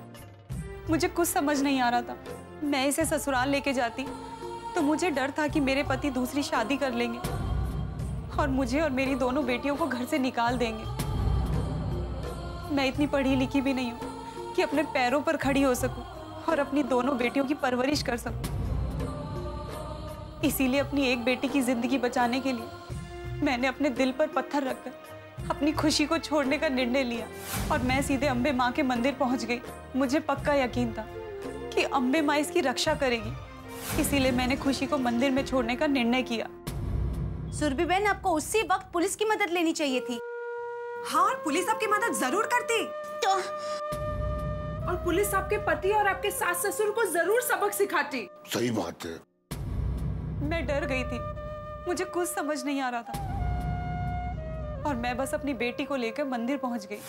मुझे कुछ समझ नहीं आ रहा था। मैं इसे ससुराल लेके जाती तो मुझे डर था कि मेरे पति दूसरी शादी कर लेंगे और मुझे और मेरी दोनों बेटियों को घर से निकाल देंगे। मैं इतनी पढ़ी लिखी भी नहीं हूँ कि अपने पैरों पर खड़ी हो सकूँ और अपनी दोनों बेटियों की परवरिश कर सकूँ। इसीलिए अपनी एक बेटी की ज़िंदगी बचाने के लिए मैंने अपने दिल पर पत्थर रखकर अपनी खुशी को छोड़ने का निर्णय लिया और मैं सीधे अम्बे माँ के मंदिर पहुँच गई। मुझे पक्का यकीन था कि अम्बे माँ इसकी रक्षा करेगी। इसीलिए मैंने खुशी को मंदिर में छोड़ने का निर्णय किया। सुरभि बहन आपको उसी वक्त पुलिस की मदद लेनी चाहिए थी। हाँ और पुलिस आपकी मदद ज़रूर करती। तो? और पुलिस आपके पति और आपके सास ससुर को ज़रूर सबक सिखाती। सही बात है। मैं डर गई थी। मुझे कुछ समझ नहीं आ रहा था। और मैं बस अपनी बेटी को लेकर मंदिर पहुँच गई।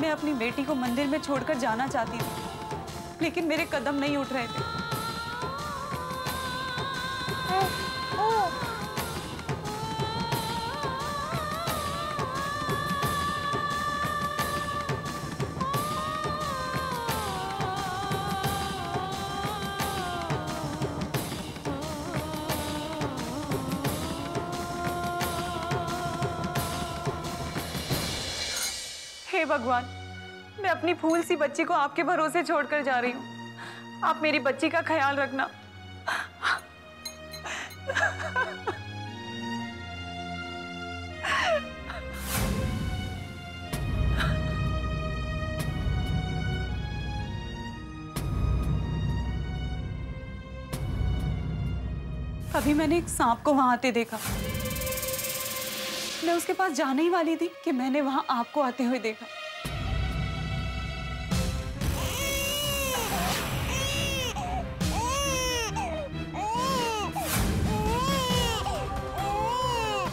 मैं अपनी बेटी को मंदिर में छोड़कर जाना चाहती थी, लेकिन मेरे कदम नहीं उठ रहे थे। हे भगवान, मैं अपनी फूल सी बच्ची को आपके भरोसे छोड़कर जा रही हूँ। आप मेरी बच्ची का ख्याल रखना। अभी मैंने एक सांप को वहाँ आते देखा। मैं उसके पास जाने ही वाली थी कि मैंने वहाँ आपको आते हुए देखा।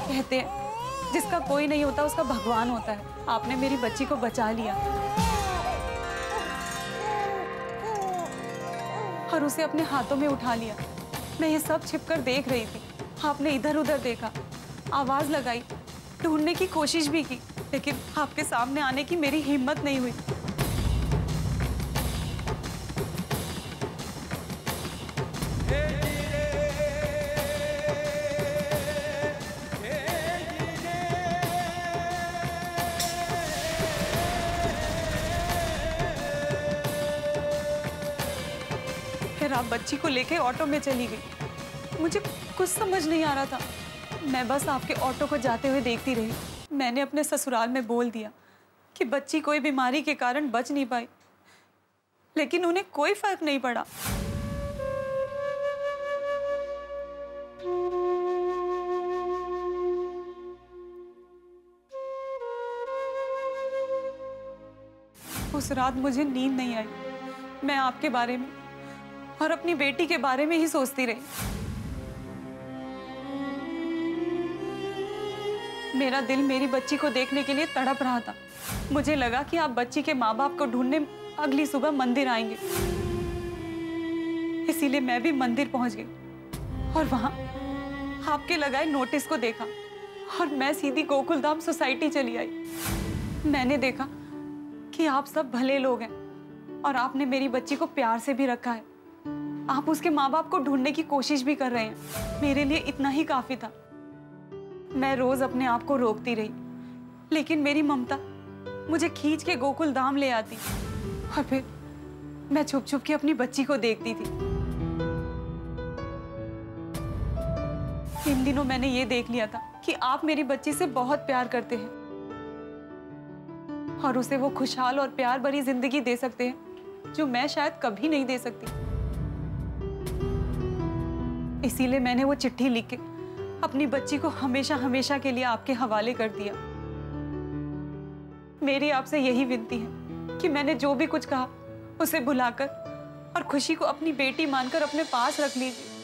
कहते हैं, जिसका कोई नहीं होता, उसका भगवान होता है। आपने मेरी बच्ची को बचा लिया। और उसे अपने हाथों में उठा लिया। मैं ये सब छिपकर देख रही थी। आपने इधर उधर देखा। आवाज़ लगाई। ढूँढने की कोशिश भी की, लेकिन आपके सामने आने की मेरी हिम्मत नहीं हुई। फिर आप बच्ची को लेके ऑटो में चली गई। मुझे कुछ समझ नहीं आ रहा था। मैं बस आपके ऑटो को जाते हुए देखती रही। मैंने अपने ससुराल में बोल दिया कि बच्ची कोई बीमारी के कारण बच नहीं पाई, लेकिन उन्हें कोई फ़र्क नहीं पड़ा। उस रात मुझे नींद नहीं आई। मैं आपके बारे में और अपनी बेटी के बारे में ही सोचती रही। मेरा दिल मेरी बच्ची को देखने के लिए तड़प रहा था। मुझे लगा कि आप बच्ची के माँ बाप को ढूँढने अगली सुबह मंदिर आएँगे। इसीलिए मैं भी मंदिर पहुँच गई और वहाँ आपके लगाए नोटिस को देखा और मैं सीधी गोकुल धाम सोसाइटी चली आई। मैंने देखा कि आप सब भले लोग हैं और आपने मेरी बच्ची को प्यार से भी रखा है। आप उसके माँ बाप को ढूँढने की कोशिश भी कर रहे हैं। मेरे लिए इतना ही काफ़ी था। मैं रोज अपने आप को रोकती रही। लेकिन मेरी ममता मुझे खींच के गोकुल धाम ले आती। और फिर मैं छुप छुप के अपनी बच्ची को देखती थी। इन दिनों मैंने ये देख लिया था कि आप मेरी बच्ची से बहुत प्यार करते हैं। और उसे वो खुशहाल और प्यार भरी ज़िंदगी दे सकते हैं, जो मैं शायद कभी नहीं दे सकती। इसीलिए मैंने वो चिट्ठी लिख के अपनी बच्ची को हमेशा हमेशा के लिए आपके हवाले कर दिया। मेरी आपसे यही विनती है कि मैंने जो भी कुछ कहा, उसे भुलाकर और खुशी को अपनी बेटी मानकर अपने पास रख लीजिए।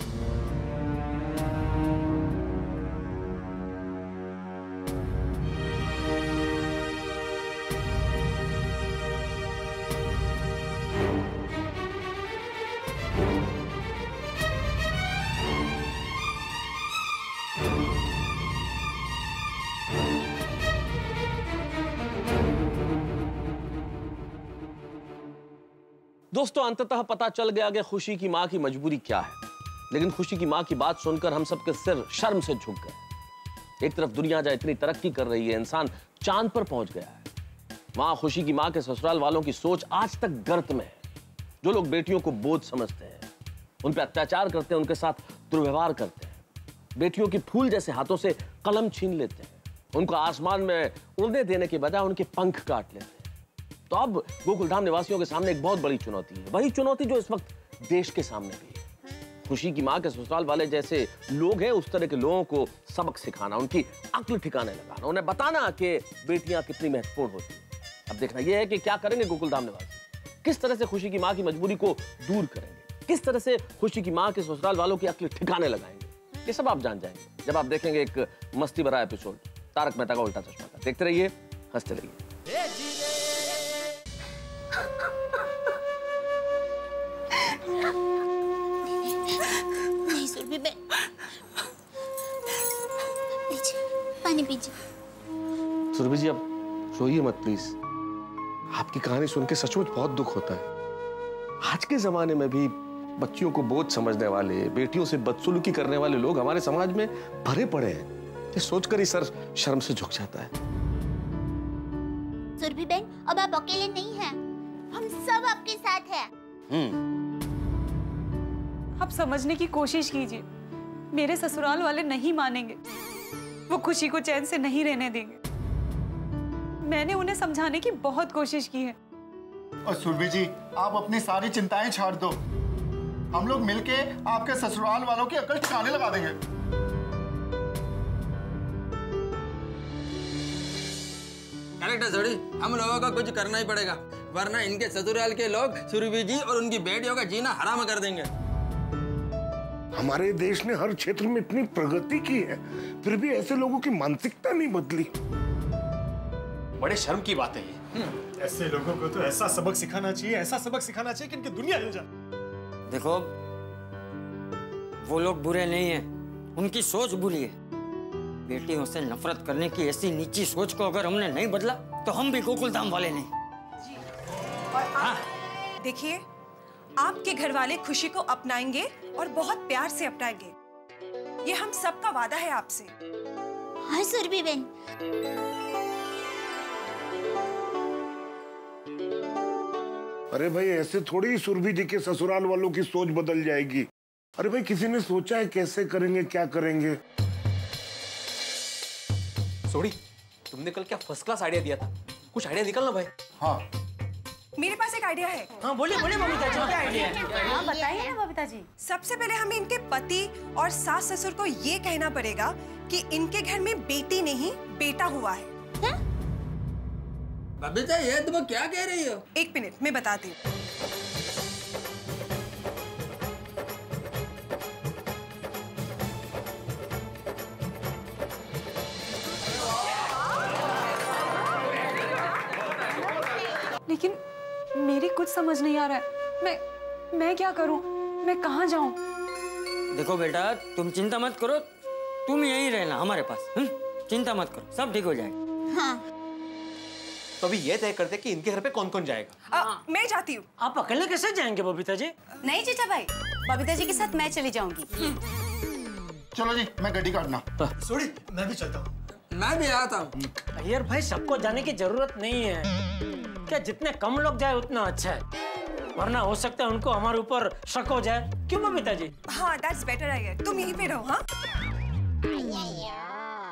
दोस्तों, अंततः पता चल गया कि खुशी की माँ की मजबूरी क्या है। लेकिन खुशी की माँ की बात सुनकर हम सबके सिर शर्म से झुक गए। एक तरफ़ दुनिया जहाँ इतनी तरक्की कर रही है, इंसान चाँद पर पहुँच गया है। वहाँ खुशी की माँ के ससुराल वालों की सोच आज तक गर्त में है। जो लोग बेटियों को बोझ समझते हैं, उन पर अत्याचार करते हैं, उनके साथ दुर्व्यवहार करते हैं। बेटियों की फूल जैसे हाथों से कलम छीन लेते हैं। उनको आसमान में उड़ने देने के बजाय उनके पंख काट लेते हैं। तो अब गोकुलधाम निवासियों के सामने एक बहुत बड़ी चुनौती है। वही चुनौती जो इस वक्त देश के सामने भी है। खुशी की माँ के ससुराल वाले जैसे लोग हैं, उस तरह के लोगों को सबक सिखाना, उनकी अक्ल ठिकाने लगाना, उन्हें बताना कि बेटियाँ कितनी महत्वपूर्ण होती हैं। अब देखना यह है कि क्या करेंगे गोकुलधाम निवासी? किस तरह से खुशी की माँ की मजबूरी को दूर करेंगे? किस तरह से खुशी की माँ के ससुराल वालों की अक्ल ठिकाने लगाएँगे? ये सब आप जान जाएँगे। जब आप देखेंगे एक मस्ती भरा एपिसोड, तारक मेहता का उल्टा चश्मा का देखते रहिए, हँसते रहिए। सुरभि जी अब रोइए मत प्लीज़ आपकी कहानी सुन के सचमुच बहुत दुख होता है। आज के जमाने में भी बच्चियों को बोझ समझने वाले बेटियों से बदसलूकी करने वाले लोग हमारे समाज में भरे पड़े हैं। ये सोचकर ही सर शर्म से झुक जाता है। सुरभि बहन अब आप अकेले नहीं हैं। हम सब आपके साथ हैं। आप समझने की कोशिश कीजिए। मेरे ससुराल वाले नहीं मानेंगे। वो खुशी को चैन से नहीं रहने देंगे। मैंने उन्हें समझाने की बहुत कोशिश की है। और सुरभि जी आप अपनी सारी चिंताएँ छाड़ दो। हम लोग मिलके आपके ससुराल वालों की अकल ठिकाने लगा देंगे। करेक्ट है जोड़ी हम लोगों को कुछ करना ही पड़ेगा वरना इनके ससुराल के लोग सुरभि जी और उनकी बेटियों का जीना हराम कर देंगे। हमारे देश ने हर क्षेत्र में इतनी प्रगति की है फिर भी ऐसे लोगों की मानसिकता नहीं बदली। बड़े शर्म की बात है ये। ऐसे लोगों को तो ऐसा सबक सिखाना चाहिए ऐसा सबक सिखाना चाहिए कि इनकी दुनिया हिल जाए। देखो वो लोग बुरे नहीं हैं उनकी सोच बुरी है। बेटियों से नफरत करने की ऐसी नीची सोच को अगर हमने नहीं बदला तो हम भी गोकुल धाम वाले नहीं। देखिए आपके घर वाले खुशी को अपनाएँगे और बहुत प्यार से अपनाएँगे। ये हम सबका वादा है आपसे। हाँ सुरभि बहन। अरे भाई ऐसे थोड़ी सुरभि जी के ससुराल वालों की सोच बदल जाएगी। अरे भाई किसी ने सोचा है कैसे करेंगे क्या करेंगे? सोड़ी तुमने कल क्या फ़र्स्ट क्लास आइडिया दिया था? कुछ आइडिया निकलना भाई? हाँ। मेरे पास एक आइडिया है। हाँ बोलिए बोलिए बबीता जी क्या आइडिया है? हाँ बताइए ना बबीता जी सबसे पहले हमें इनके पति और सास ससुर को ये कहना पड़ेगा कि इनके घर में बेटी नहीं बेटा हुआ है। बबीता ये तुम क्या कह रही हो? एक मिनट मैं बताती हूँ। लेकिन मेरी कुछ समझ नहीं आ रहा है। मैं मैं क्या करूँ? मैं कहाँ जाऊँ? देखो बेटा तुम चिंता मत करो। तुम यहीं रहना हमारे पास हुँ? चिंता मत करो सब ठीक हो जाएगा। हाँ। तो अभी ये तय करते हैं कि इनके घर पे कौन कौन जाएगा। आ, मैं जाती हूँ। आप अकेले कैसे जाएँगे बबीता जी नहीं जीजा भाई बबीता जी के साथ मैं चली जाऊँगी। चलो जी मैं गड्डी काटना। सोड़ी मैं भी चलता हूँ। मैं भी आता हूँ अय्यर भाई सबको जाने की ज़रूरत नहीं है। क्या जितने कम लोग जाए उतना अच्छा है। वरना हो सकता है उनको हमारे ऊपर शक हो जाए। क्यों बबीता जी हाँ दैट्स बेटर आई तुम यहीं पे रहो हाँ?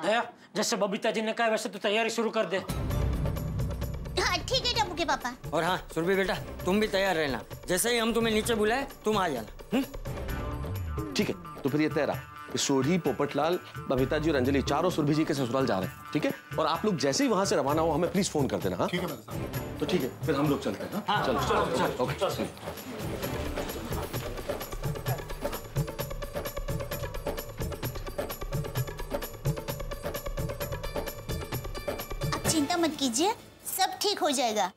दया जैसे बबीता जी ने कहा वैसे तो तैयारी शुरू कर दे। हाँ ठीक है टप्पू के पापा। और हाँ सुरभि बेटा तुम भी तैयार रहना। जैसे ही हम तुम्हें नीचे बुलाए तुम आ जाना ठीक है तो फिर ये तेरा सोढ़ी पोपटलाल बबीता जी और अंजलि चारों सुरभि जी के ससुराल जा रहे हैं ठीक है? और आप लोग जैसे ही वहाँ से रवाना हो हमें प्लीज़ फ़ोन कर देना हाँ? ठीक है तो ठीक है फिर हम लोग चलते हैं हाँ? चलो चलो चलो ओके चिंता मत कीजिए सब ठीक हो जाएगा।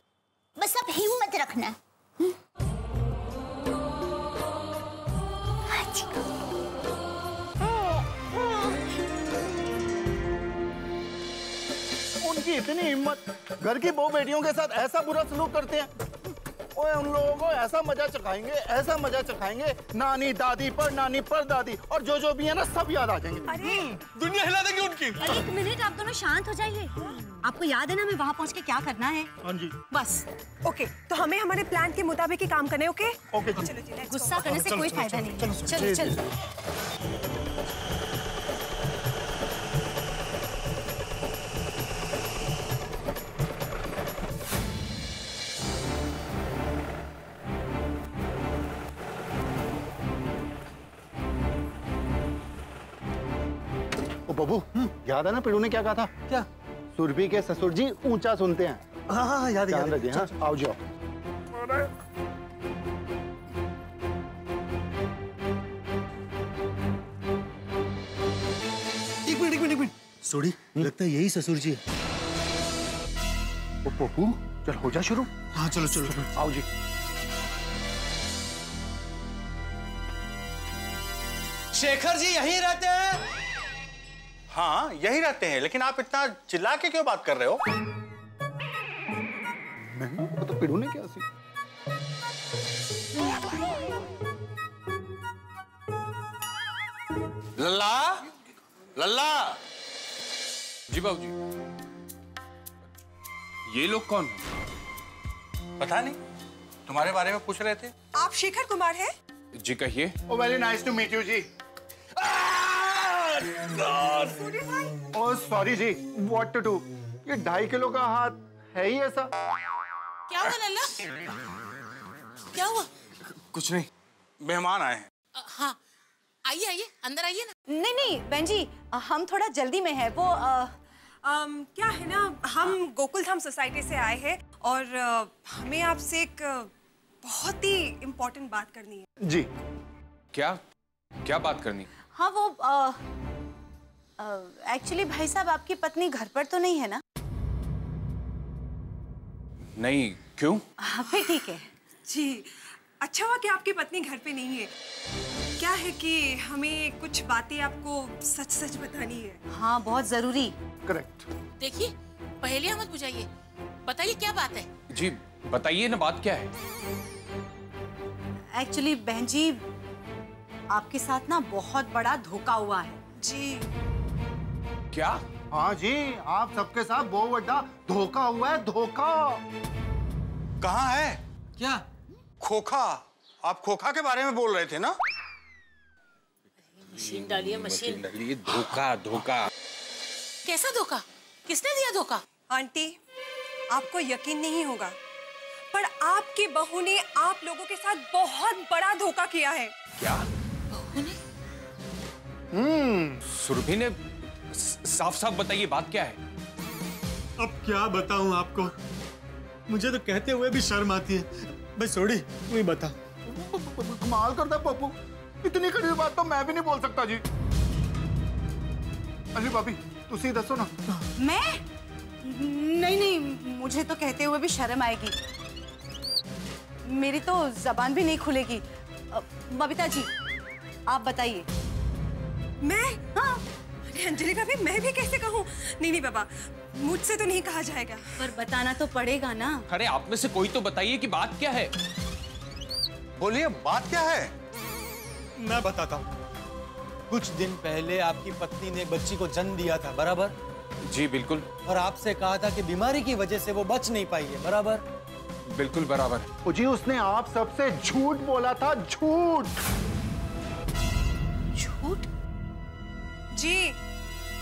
बस आप हिम्मत रखना इतनी हिम्मत। घर की बहू बेटियों के साथ ऐसा बुरा सलूक करते हैं। ओए उन लोगों को ऐसा मज़ा चखाएँगे ऐसा मज़ा चखाएँगे। नानी दादी पर नानी पर दादी। और जो जो भी है ना सब याद आ जाएँगे। अरे। दुनिया हिला देंगे उनकी। अरे एक मिनट आप दोनों शांत हो जाइए। आपको याद है ना मैं वहाँ पहुँच के क्या करना है? हाँ जी। बस। ओके तो हमें हमारे प्लान के मुताबिक ही काम करने ओके? ओके. गुस्सा करने से कोई फ़ायदा नहीं। चलो। चलो। बबू याद है ना पिड़ू ने क्या कहा था? क्या? सुरभि के ससुर जी ऊँचा सुनते हैं। हाँ हाँ याद ध्यान रखिए हाँ आओ जाओ एक मिनट एक मिनट एक मिनट। सोड़ी लगता है यही ससुर जी है। ओ बबू चल हो जा शुरू। हाँ चलो चलो। आओ जी। शेखर जी यहीं रहते हैं। हाँ यही रहते हैं लेकिन आप इतना चिल्ला के क्यों बात कर रहे हो? मैं तो पिड़ू ने क्या सी। लल्ला? लल्ला? जी बाबूजी। ये लोग कौन? हैं पता नहीं तुम्हारे बारे में पूछ रहे थे। आप शेखर कुमार हैं? जी कहिए। ओ very nice to meet you ji. Sorry जी व्हाट टू डू ये ढाई किलो का हाथ है ही ऐसा। क्या हुआ लल्ला क्या हुआ? कुछ नहीं। मेहमान आए हैं। हाँ। आइए आइए। अंदर आइए ना। नहीं नहीं बहन जी हम थोड़ा जल्दी में है। वो अ, अम, क्या है ना हम गोकुल धाम सोसाइटी से आए हैं और अ, हमें आपसे एक बहुत ही इम्पोर्टेंट बात करनी है। जी। क्या? क्या बात करनी? हाँ वो एक्चुअली भाई साहब आपकी पत्नी घर पर तो नहीं है ना? नहीं क्यों? हाँ फिर ठीक है। जी अच्छा हुआ कि आपकी पत्नी घर पे नहीं है। क्या है कि हमें कुछ बातें आपको सच सच बतानी है? हाँ बहुत ज़रूरी। करेक्ट। देखिए पहले मत बुझाइए। बताइए क्या बात है? जी बताइए ना बात क्या है? एक्चुअली बहन जी आपके साथ ना बहुत बड़ा धोखा हुआ है। जी। क्या? हाँ जी आप सबके साथ बहुत बड़ा धोखा हुआ है धोखा। कहाँ है? क्या? खोखा। आप खोखा के बारे में बोल रहे थे ना? मशीन डालिए मशीन। डालिए धोखा धोखा। कैसा धोखा? किसने दिया धोखा? आंटी आपको यकीन नहीं होगा पर आपकी बहू ने आप लोगों के साथ बहुत बड़ा धोखा किया है। क्या? हम्म सुरभि ने साफ़ साफ़ बताइए बात क्या है? अब क्या बताऊँ आपको? मुझे तो कहते हुए भी शर्म आती है। भाई सोड़ी तू ही बता। कमाल करता पप्पू। इतनी कड़ी बात तो मैं भी नहीं बोल सकता जी। अरे भाभी तुसी दसो ना मैं? नहीं नहीं मुझे तो कहते हुए भी शर्म आएगी। मेरी तो जबान भी नहीं खुलेगी। बबीता जी आप बताइए। मैं? हाँ। अरे अंजलि भाभी मैं भी कैसे कहूँ? नहीं नहीं बाबा मुझसे तो नहीं कहा जाएगा। पर बताना तो पड़ेगा ना। अरे आप में से कोई तो बताइए कि बात क्या है। बोलिए बात क्या है? मैं बताता हूँ। कुछ दिन पहले आपकी पत्नी ने एक बच्ची को जन्म दिया था बराबर? जी बिल्कुल। और आपसे कहा था कि बीमारी की वजह से वो बच नहीं पाई है बराबर? बिल्कुल बराबर। जी उसने आप सबसे झूठ बोला था झूठ! जी।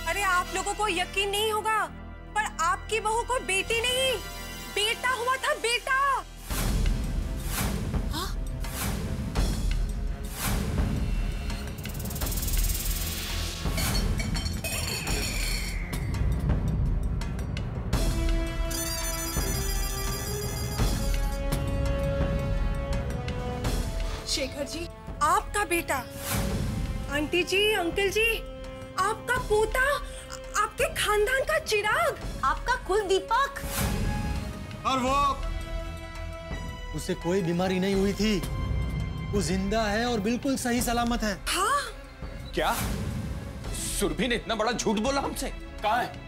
अरे, आप लोगों को यकीन नहीं होगा, पर आपकी बहू को बेटी नहीं। बेटा हुआ था बेटा। शेखर जी, आपका बेटा। Aunty ji, uncle ji. आपका पोता आपके खानदान का चिराग। आपका कुल दीपक। और वो उसे कोई बीमारी नहीं हुई थी। वो ज़िंदा है और बिल्कुल सही सलामत है। हाँ। क्या? सुरभि ने इतना बड़ा झूठ बोला हमसे? कहा है?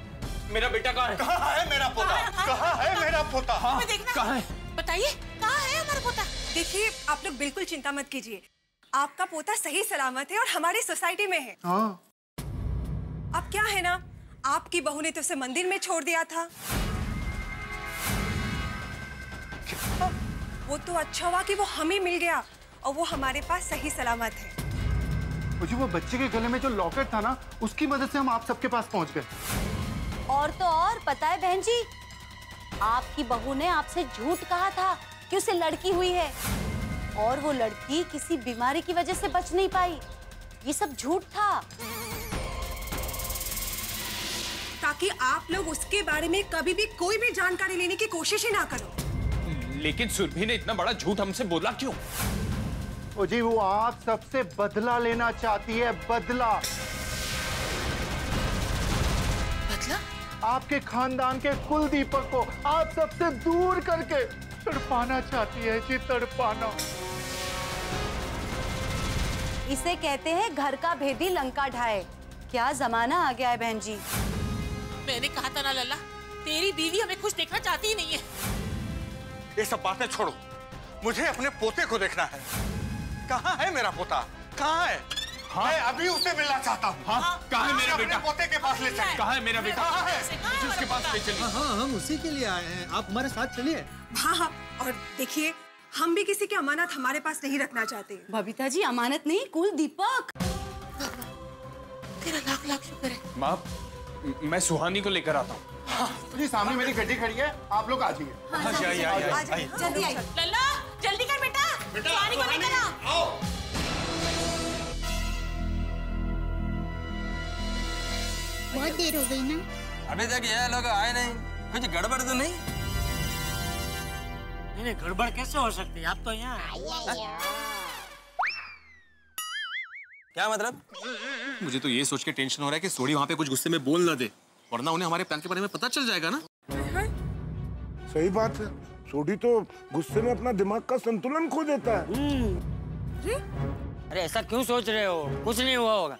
मेरा बेटा कहाँ है? कहाँ है मेरा पोता? कहाँ है? मेरा पोता? हाँ देखना। कहाँ है? बताइए कहाँ है हमारा पोता? देखिए आप लोग बिल्कुल चिंता मत कीजिए। आपका पोता सही सलामत है और हमारी सोसाइटी में है। हाँ। अब क्या है ना? आपकी बहू ने तो उसे मंदिर में छोड़ दिया था। वो तो अच्छा हुआ कि वो हमें मिल गया और वो हमारे पास सही सलामत है। जी वो बच्चे के गले में जो लॉकेट था ना उसकी मदद से हम आप सबके पास पहुँच गए। और तो और पता है बहन जी? आपकी बहू ने आपसे झूठ कहा था कि उसे लड़की हुई है और वो लड़की किसी बीमारी की वजह से बच नहीं पाई। ये सब झूठ था। ताकि आप लोग उसके बारे में कभी भी कोई भी जानकारी लेने की कोशिश ही ना करो। लेकिन सुरभि ने इतना बड़ा झूठ हमसे बोला क्यों? ओ जी वो आप सबसे बदला लेना चाहती है बदला। बदला? आपके खानदान के कुल दीपक को आप सबसे दूर करके तड़पाना चाहती है जी तड़पाना। इसे कहते हैं घर का भेदी लंका ढाए। क्या जमाना आ गया है बहन जी? मैंने कहा था ना लल्ला तेरी बीवी हमें खुश देखना चाहती ही नहीं है। ये सब बातें छोड़ो। मुझे अपने पोते को देखना है। कहाँ है मेरा पोता? कहाँ है? हाँ? मैं अभी उसे मिलना चाहता हूँ। हाँ, कहाँ है मेरा बेटा? पोते के पास ले चलिए। कहाँ है मेरा बेटा? कहाँ है? मुझे उसके पास ले चलिए। हाँ हम उसी के लिए आए हैं। आप हमारे साथ चलिए। हाँ हाँ और देखिए हम भी किसी की अमानत हमारे पास नहीं रखना चाहते। बबीता जी अमानत नहीं कुल दीपक। तेरा लाख लाख शुक्र है। माँ मैं सुहानी को लेकर आता हूँ। हाँ, जी सामने मेरी गड्डी खड़ी है आप लोग आ जाइए। हाँ, जी, आइए, आइए, आइए, आइए। जल्दी आई लल्ला जल्दी कर बेटा। सुहानी को लेकर आ। बहुत देर हो गई ना। अभी तक ये लोग आए नहीं। कुछ गड़बड़ तो नहीं? नहीं नहीं गड़बड़ कैसे हो सकती है? आप तो यहाँ क्या मतलब? मुझे तो ये सोच के टेंशन हो रहा है कि सोडी वहाँ पे कुछ गुस्से में बोल ना दे। वरना उन्हें हमारे प्लान के बारे में पता चल जाएगा ना। सही बात है। सोडी तो गुस्से में अपना दिमाग का संतुलन खो देता है। अरे ऐसा क्यों सोच रहे हो? कुछ नहीं हुआ होगा।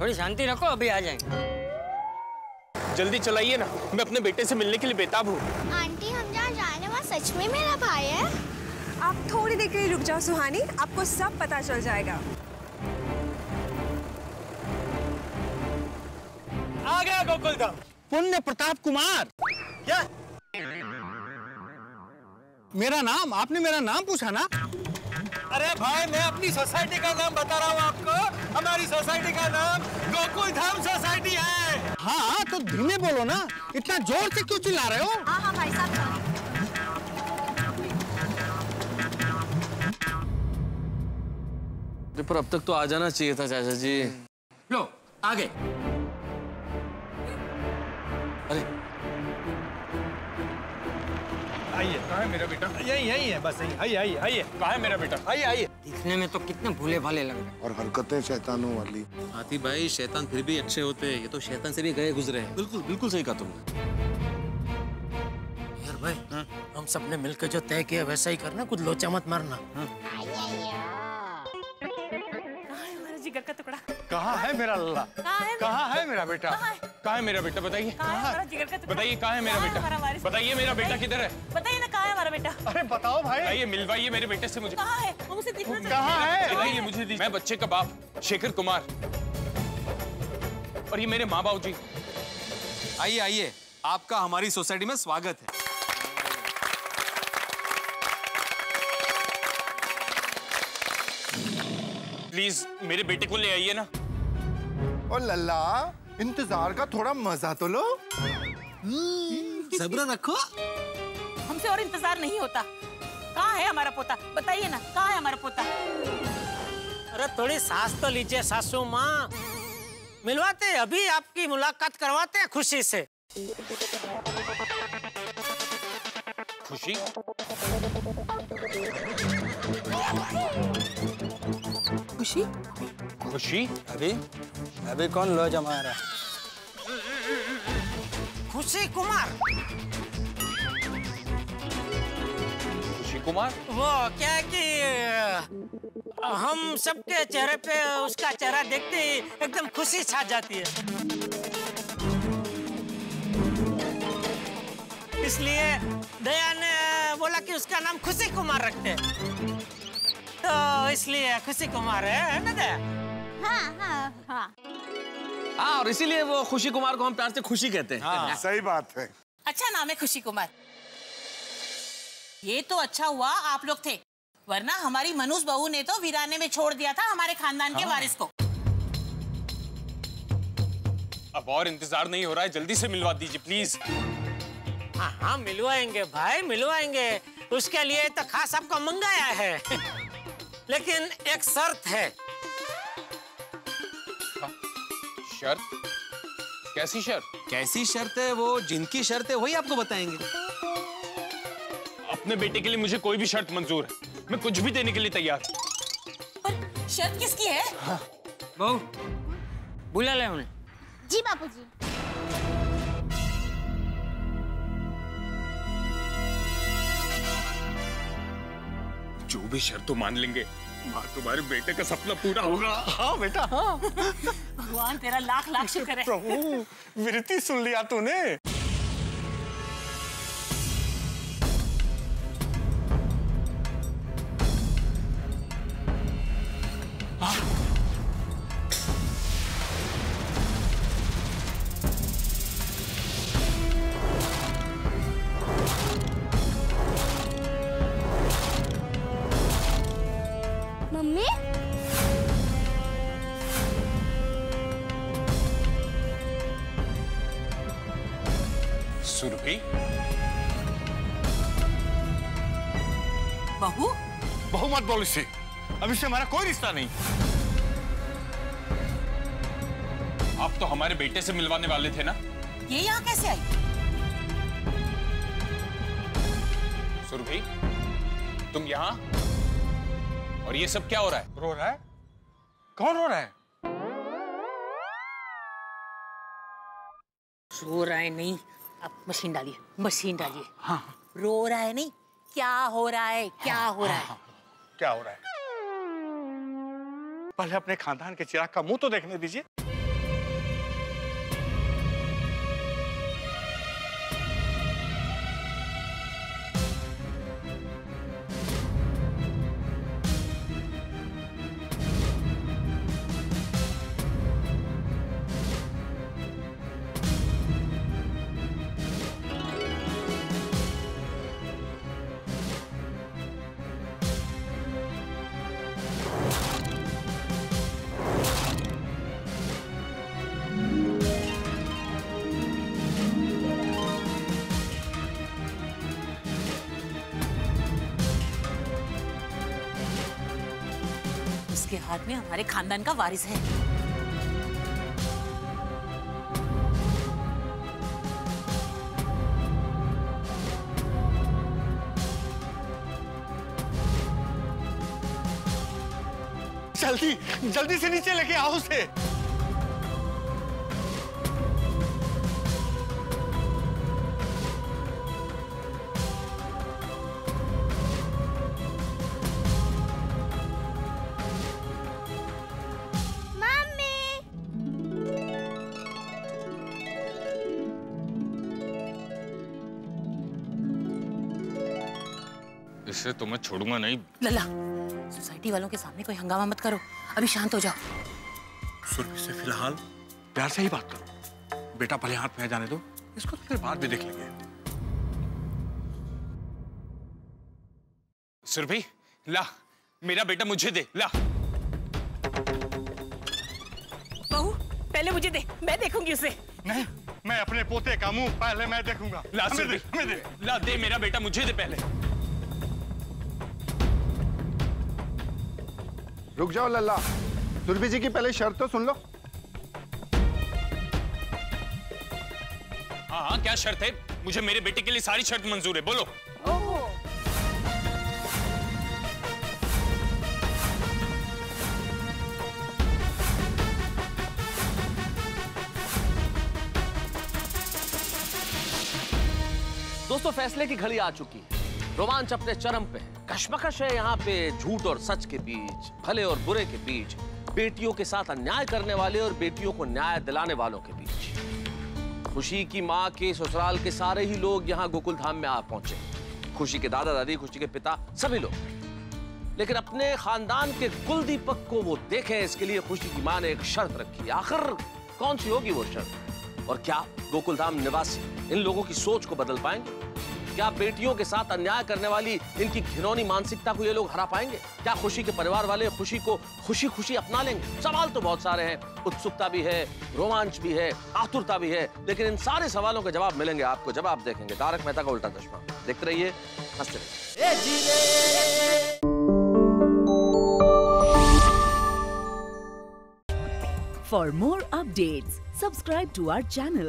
थोड़ी शांति रखो अभी आ जाएँगे। जल्दी चलाइए ना। मैं अपने बेटे से मिलने के लिए बेताब हूँ। आंटी हम जहाँ जा रहे हैं वहाँ सच में मेरा भाई है। आप थोड़ी देर के लिए रुक जाओ सुहानी। आपको सब पता चल जाएगा। आ गया गोकुलधाम पुण्य प्रताप कुमार। क्या? मेरा नाम आपने मेरा नाम पूछा ना? अरे भाई मैं अपनी सोसाइटी का नाम बता रहा हूँ आपको। हमारी सोसाइटी का नाम गोकुल धाम सोसाइटी है। हाँ तो धीमे बोलो ना। इतना ज़ोर से क्यों चिल्ला रहे हो? हाँ हाँ भाई साहब। पर अब तक तो आ जाना चाहिए था चाचा जी। लो आगे। अरे। आइए कहाँ है मेरा बेटा? यही यही है बस यही। आइए आइए आइए। कहाँ है मेरा बेटा? आइए आइए। दिखने में तो कितने भूले भाले लग रहे और हरकतें शैतानों वाली। हाथी भाई शैतान फिर भी अच्छे होते हैं। ये तो शैतान से भी गए गुजरे हैं। बिल्कुल बिल्कुल सही कहा तुमने। यार भाई हम सबने मिलकर जो तय किया वैसा ही करना कुछ लोचा मत मारना। हमारा जिगर का टुकड़ा कहाँ है मेरा लल्ला? कहाँ है मेरा? बेटा? कहाँ है? मेरा बेटा? बताइए। कहाँ है हमारा जिगर का टुकड़ा बताइए कहाँ है मेरा बेटा? बताइए मेरा बेटा किधर है? बताइए ना कहाँ है हमारा बेटा? अरे बताओ भाई। आइए मिलवाइए मेरे बेटे से मुझे। कहाँ है? हम उसे देखना चाहते कहाँ है? दिलाइए मुझे दीजिए। मैं बच्चे का बाप शेखर कुमार। और ये मेरे माँ बाबू जी। आइए आइए। आपका हमारी सोसाइटी में स्वागत है। प्लीज़ मेरे बेटे को ले आइए ना। ओ लल्ला इंतज़ार का थोड़ा मज़ा तो लो। सब्र रखो। हमसे और इंतज़ार नहीं होता। कहाँ है हमारा पोता? बताइए ना कहाँ है हमारा पोता? अरे थोड़ी सांस तो लीजिए सासू माँ। मिलवाते अभी आपकी मुलाकात करवाते हैं खुशी से। खुशी? खुशी? खुशी? अभी अभी कौन लो जमा रहा खुशी कुमार। खुशी कुमार? वो क्या है कि हम सबके चेहरे पे उसका चेहरा देखते ही एकदम खुशी छा जाती है। इसलिए दया ने बोला कि उसका नाम खुशी कुमार रखते हैं। तो इसलिए खुशी कुमार है, है ना हाँ हाँ हाँ। हाँ और इसीलिए वो खुशी कुमार को हम प्यार से खुशी कहते हैं। हाँ सही बात है। अच्छा नाम है खुशी कुमार। ये तो अच्छा हुआ आप लोग थे वरना हमारी मनुष बहू ने तो वीराने में छोड़ दिया था हमारे खानदान हाँ। के वारिस को। अब और इंतज़ार नहीं हो रहा है जल्दी से मिलवा दीजिए प्लीज़ हाँ हाँ मिलवाएँगे भाई मिलवाएँगे। उसके लिए तो खास आपको मंगाया है। लेकिन एक शर्त है। शर्त? कैसी शर्त? कैसी शर्त है वो? जिनकी शर्त है वही आपको बताएँगे। अपने बेटे के लिए मुझे कोई भी शर्त मंजूर है। मैं कुछ भी देने के लिए तैयार हूँ। शर्त किसकी है? हाँ। बहू बुला ले उन्हें। जी बापूजी। भी शर्त तो मान लेंगे। माँ तुम्हारे बेटे का सपना पूरा होगा। हाँ बेटा हाँ। भगवान तेरा लाख लाख शुक्र है। प्रभु विरती सुन लिया तूने। इससे हमारा कोई रिश्ता नहीं। आप तो हमारे बेटे से मिलवाने वाले थे ना? ये यहाँ कैसे आई? सुरभि तुम यहाँ? और ये सब क्या हो रहा है? रो रहा है? कौन रो रहा है? रो रहा है नहीं। आप मशीन डालिए मशीन डालिए। हाँ। रो रहा है नहीं? क्या हो रहा है? क्या हाँ, हो? रहा है हाँ, क्या हो रहा है? पहले अपने खानदान के चिराग का मुँह तो देखने दीजिए। हमारे खानदान का वारिस है। जल्दी जल्दी से नीचे लेके आओ उसे। तो मैं छोड़ूँगा नहीं। लल्ला सोसाइटी वालों के सामने कोई हंगामा मत करो। अभी शांत हो जाओ। सुरभि से फ़िलहाल प्यार से ही बात करो। बेटा पहले हाथ में जाने दो इसको तो फिर बाद में देख लेंगे। सुरभि ला मेरा बेटा मुझे दे ला। बहू पहले मुझे दे मैं देखूँगी उसे। नहीं मैं अपने पोते का मुँह पहले मैं देखूँगा। ला हमें दे, हमें दे। ला दे मेरा बेटा मुझे दे पहले। रुक जाओ लल्ला। सुरभि जी की पहले शर्त तो सुन लो। हाँ हाँ क्या शर्त है? मुझे मेरे बेटे के लिए सारी शर्त मंजूर है बोलो। दोस्तों फैसले की घड़ी आ चुकी है। रोमांच अपने चरम पे है। कश्मकश है यहाँ पे झूठ और सच के बीच, भले और बुरे के बीच, बेटियों के साथ अन्याय करने वाले और बेटियों को न्याय दिलाने वालों के बीच। खुशी की माँ के ससुराल के सारे ही लोग यहाँ गोकुल धाम में आ पहुँचे। खुशी के दादा दादी, खुशी के पिता, सभी लोग। लेकिन अपने खानदान के कुल दीपक को वो देखें, इसके लिए खुशी की माँ ने एक शर्त रखी। आखिर कौन सी होगी वो शर्त? और क्या गोकुल धाम निवासी इन लोगों की सोच को बदल पाएँगे? क्या बेटियों के साथ अन्याय करने वाली इनकी घिनौनी मानसिकता को ये लोग हरा पाएँगे? क्या खुशी के परिवार वाले खुशी को खुशी खुशी अपना लेंगे? सवाल तो बहुत सारे हैं। उत्सुकता भी है रोमांच भी है आतुरता भी है लेकिन इन सारे सवालों के जवाब मिलेंगे आपको। जब आप देखेंगे तारक मेहता का उल्टा चश्मा। देखते रहिए हँसते रहिए। For more updates, subscribe to our channel,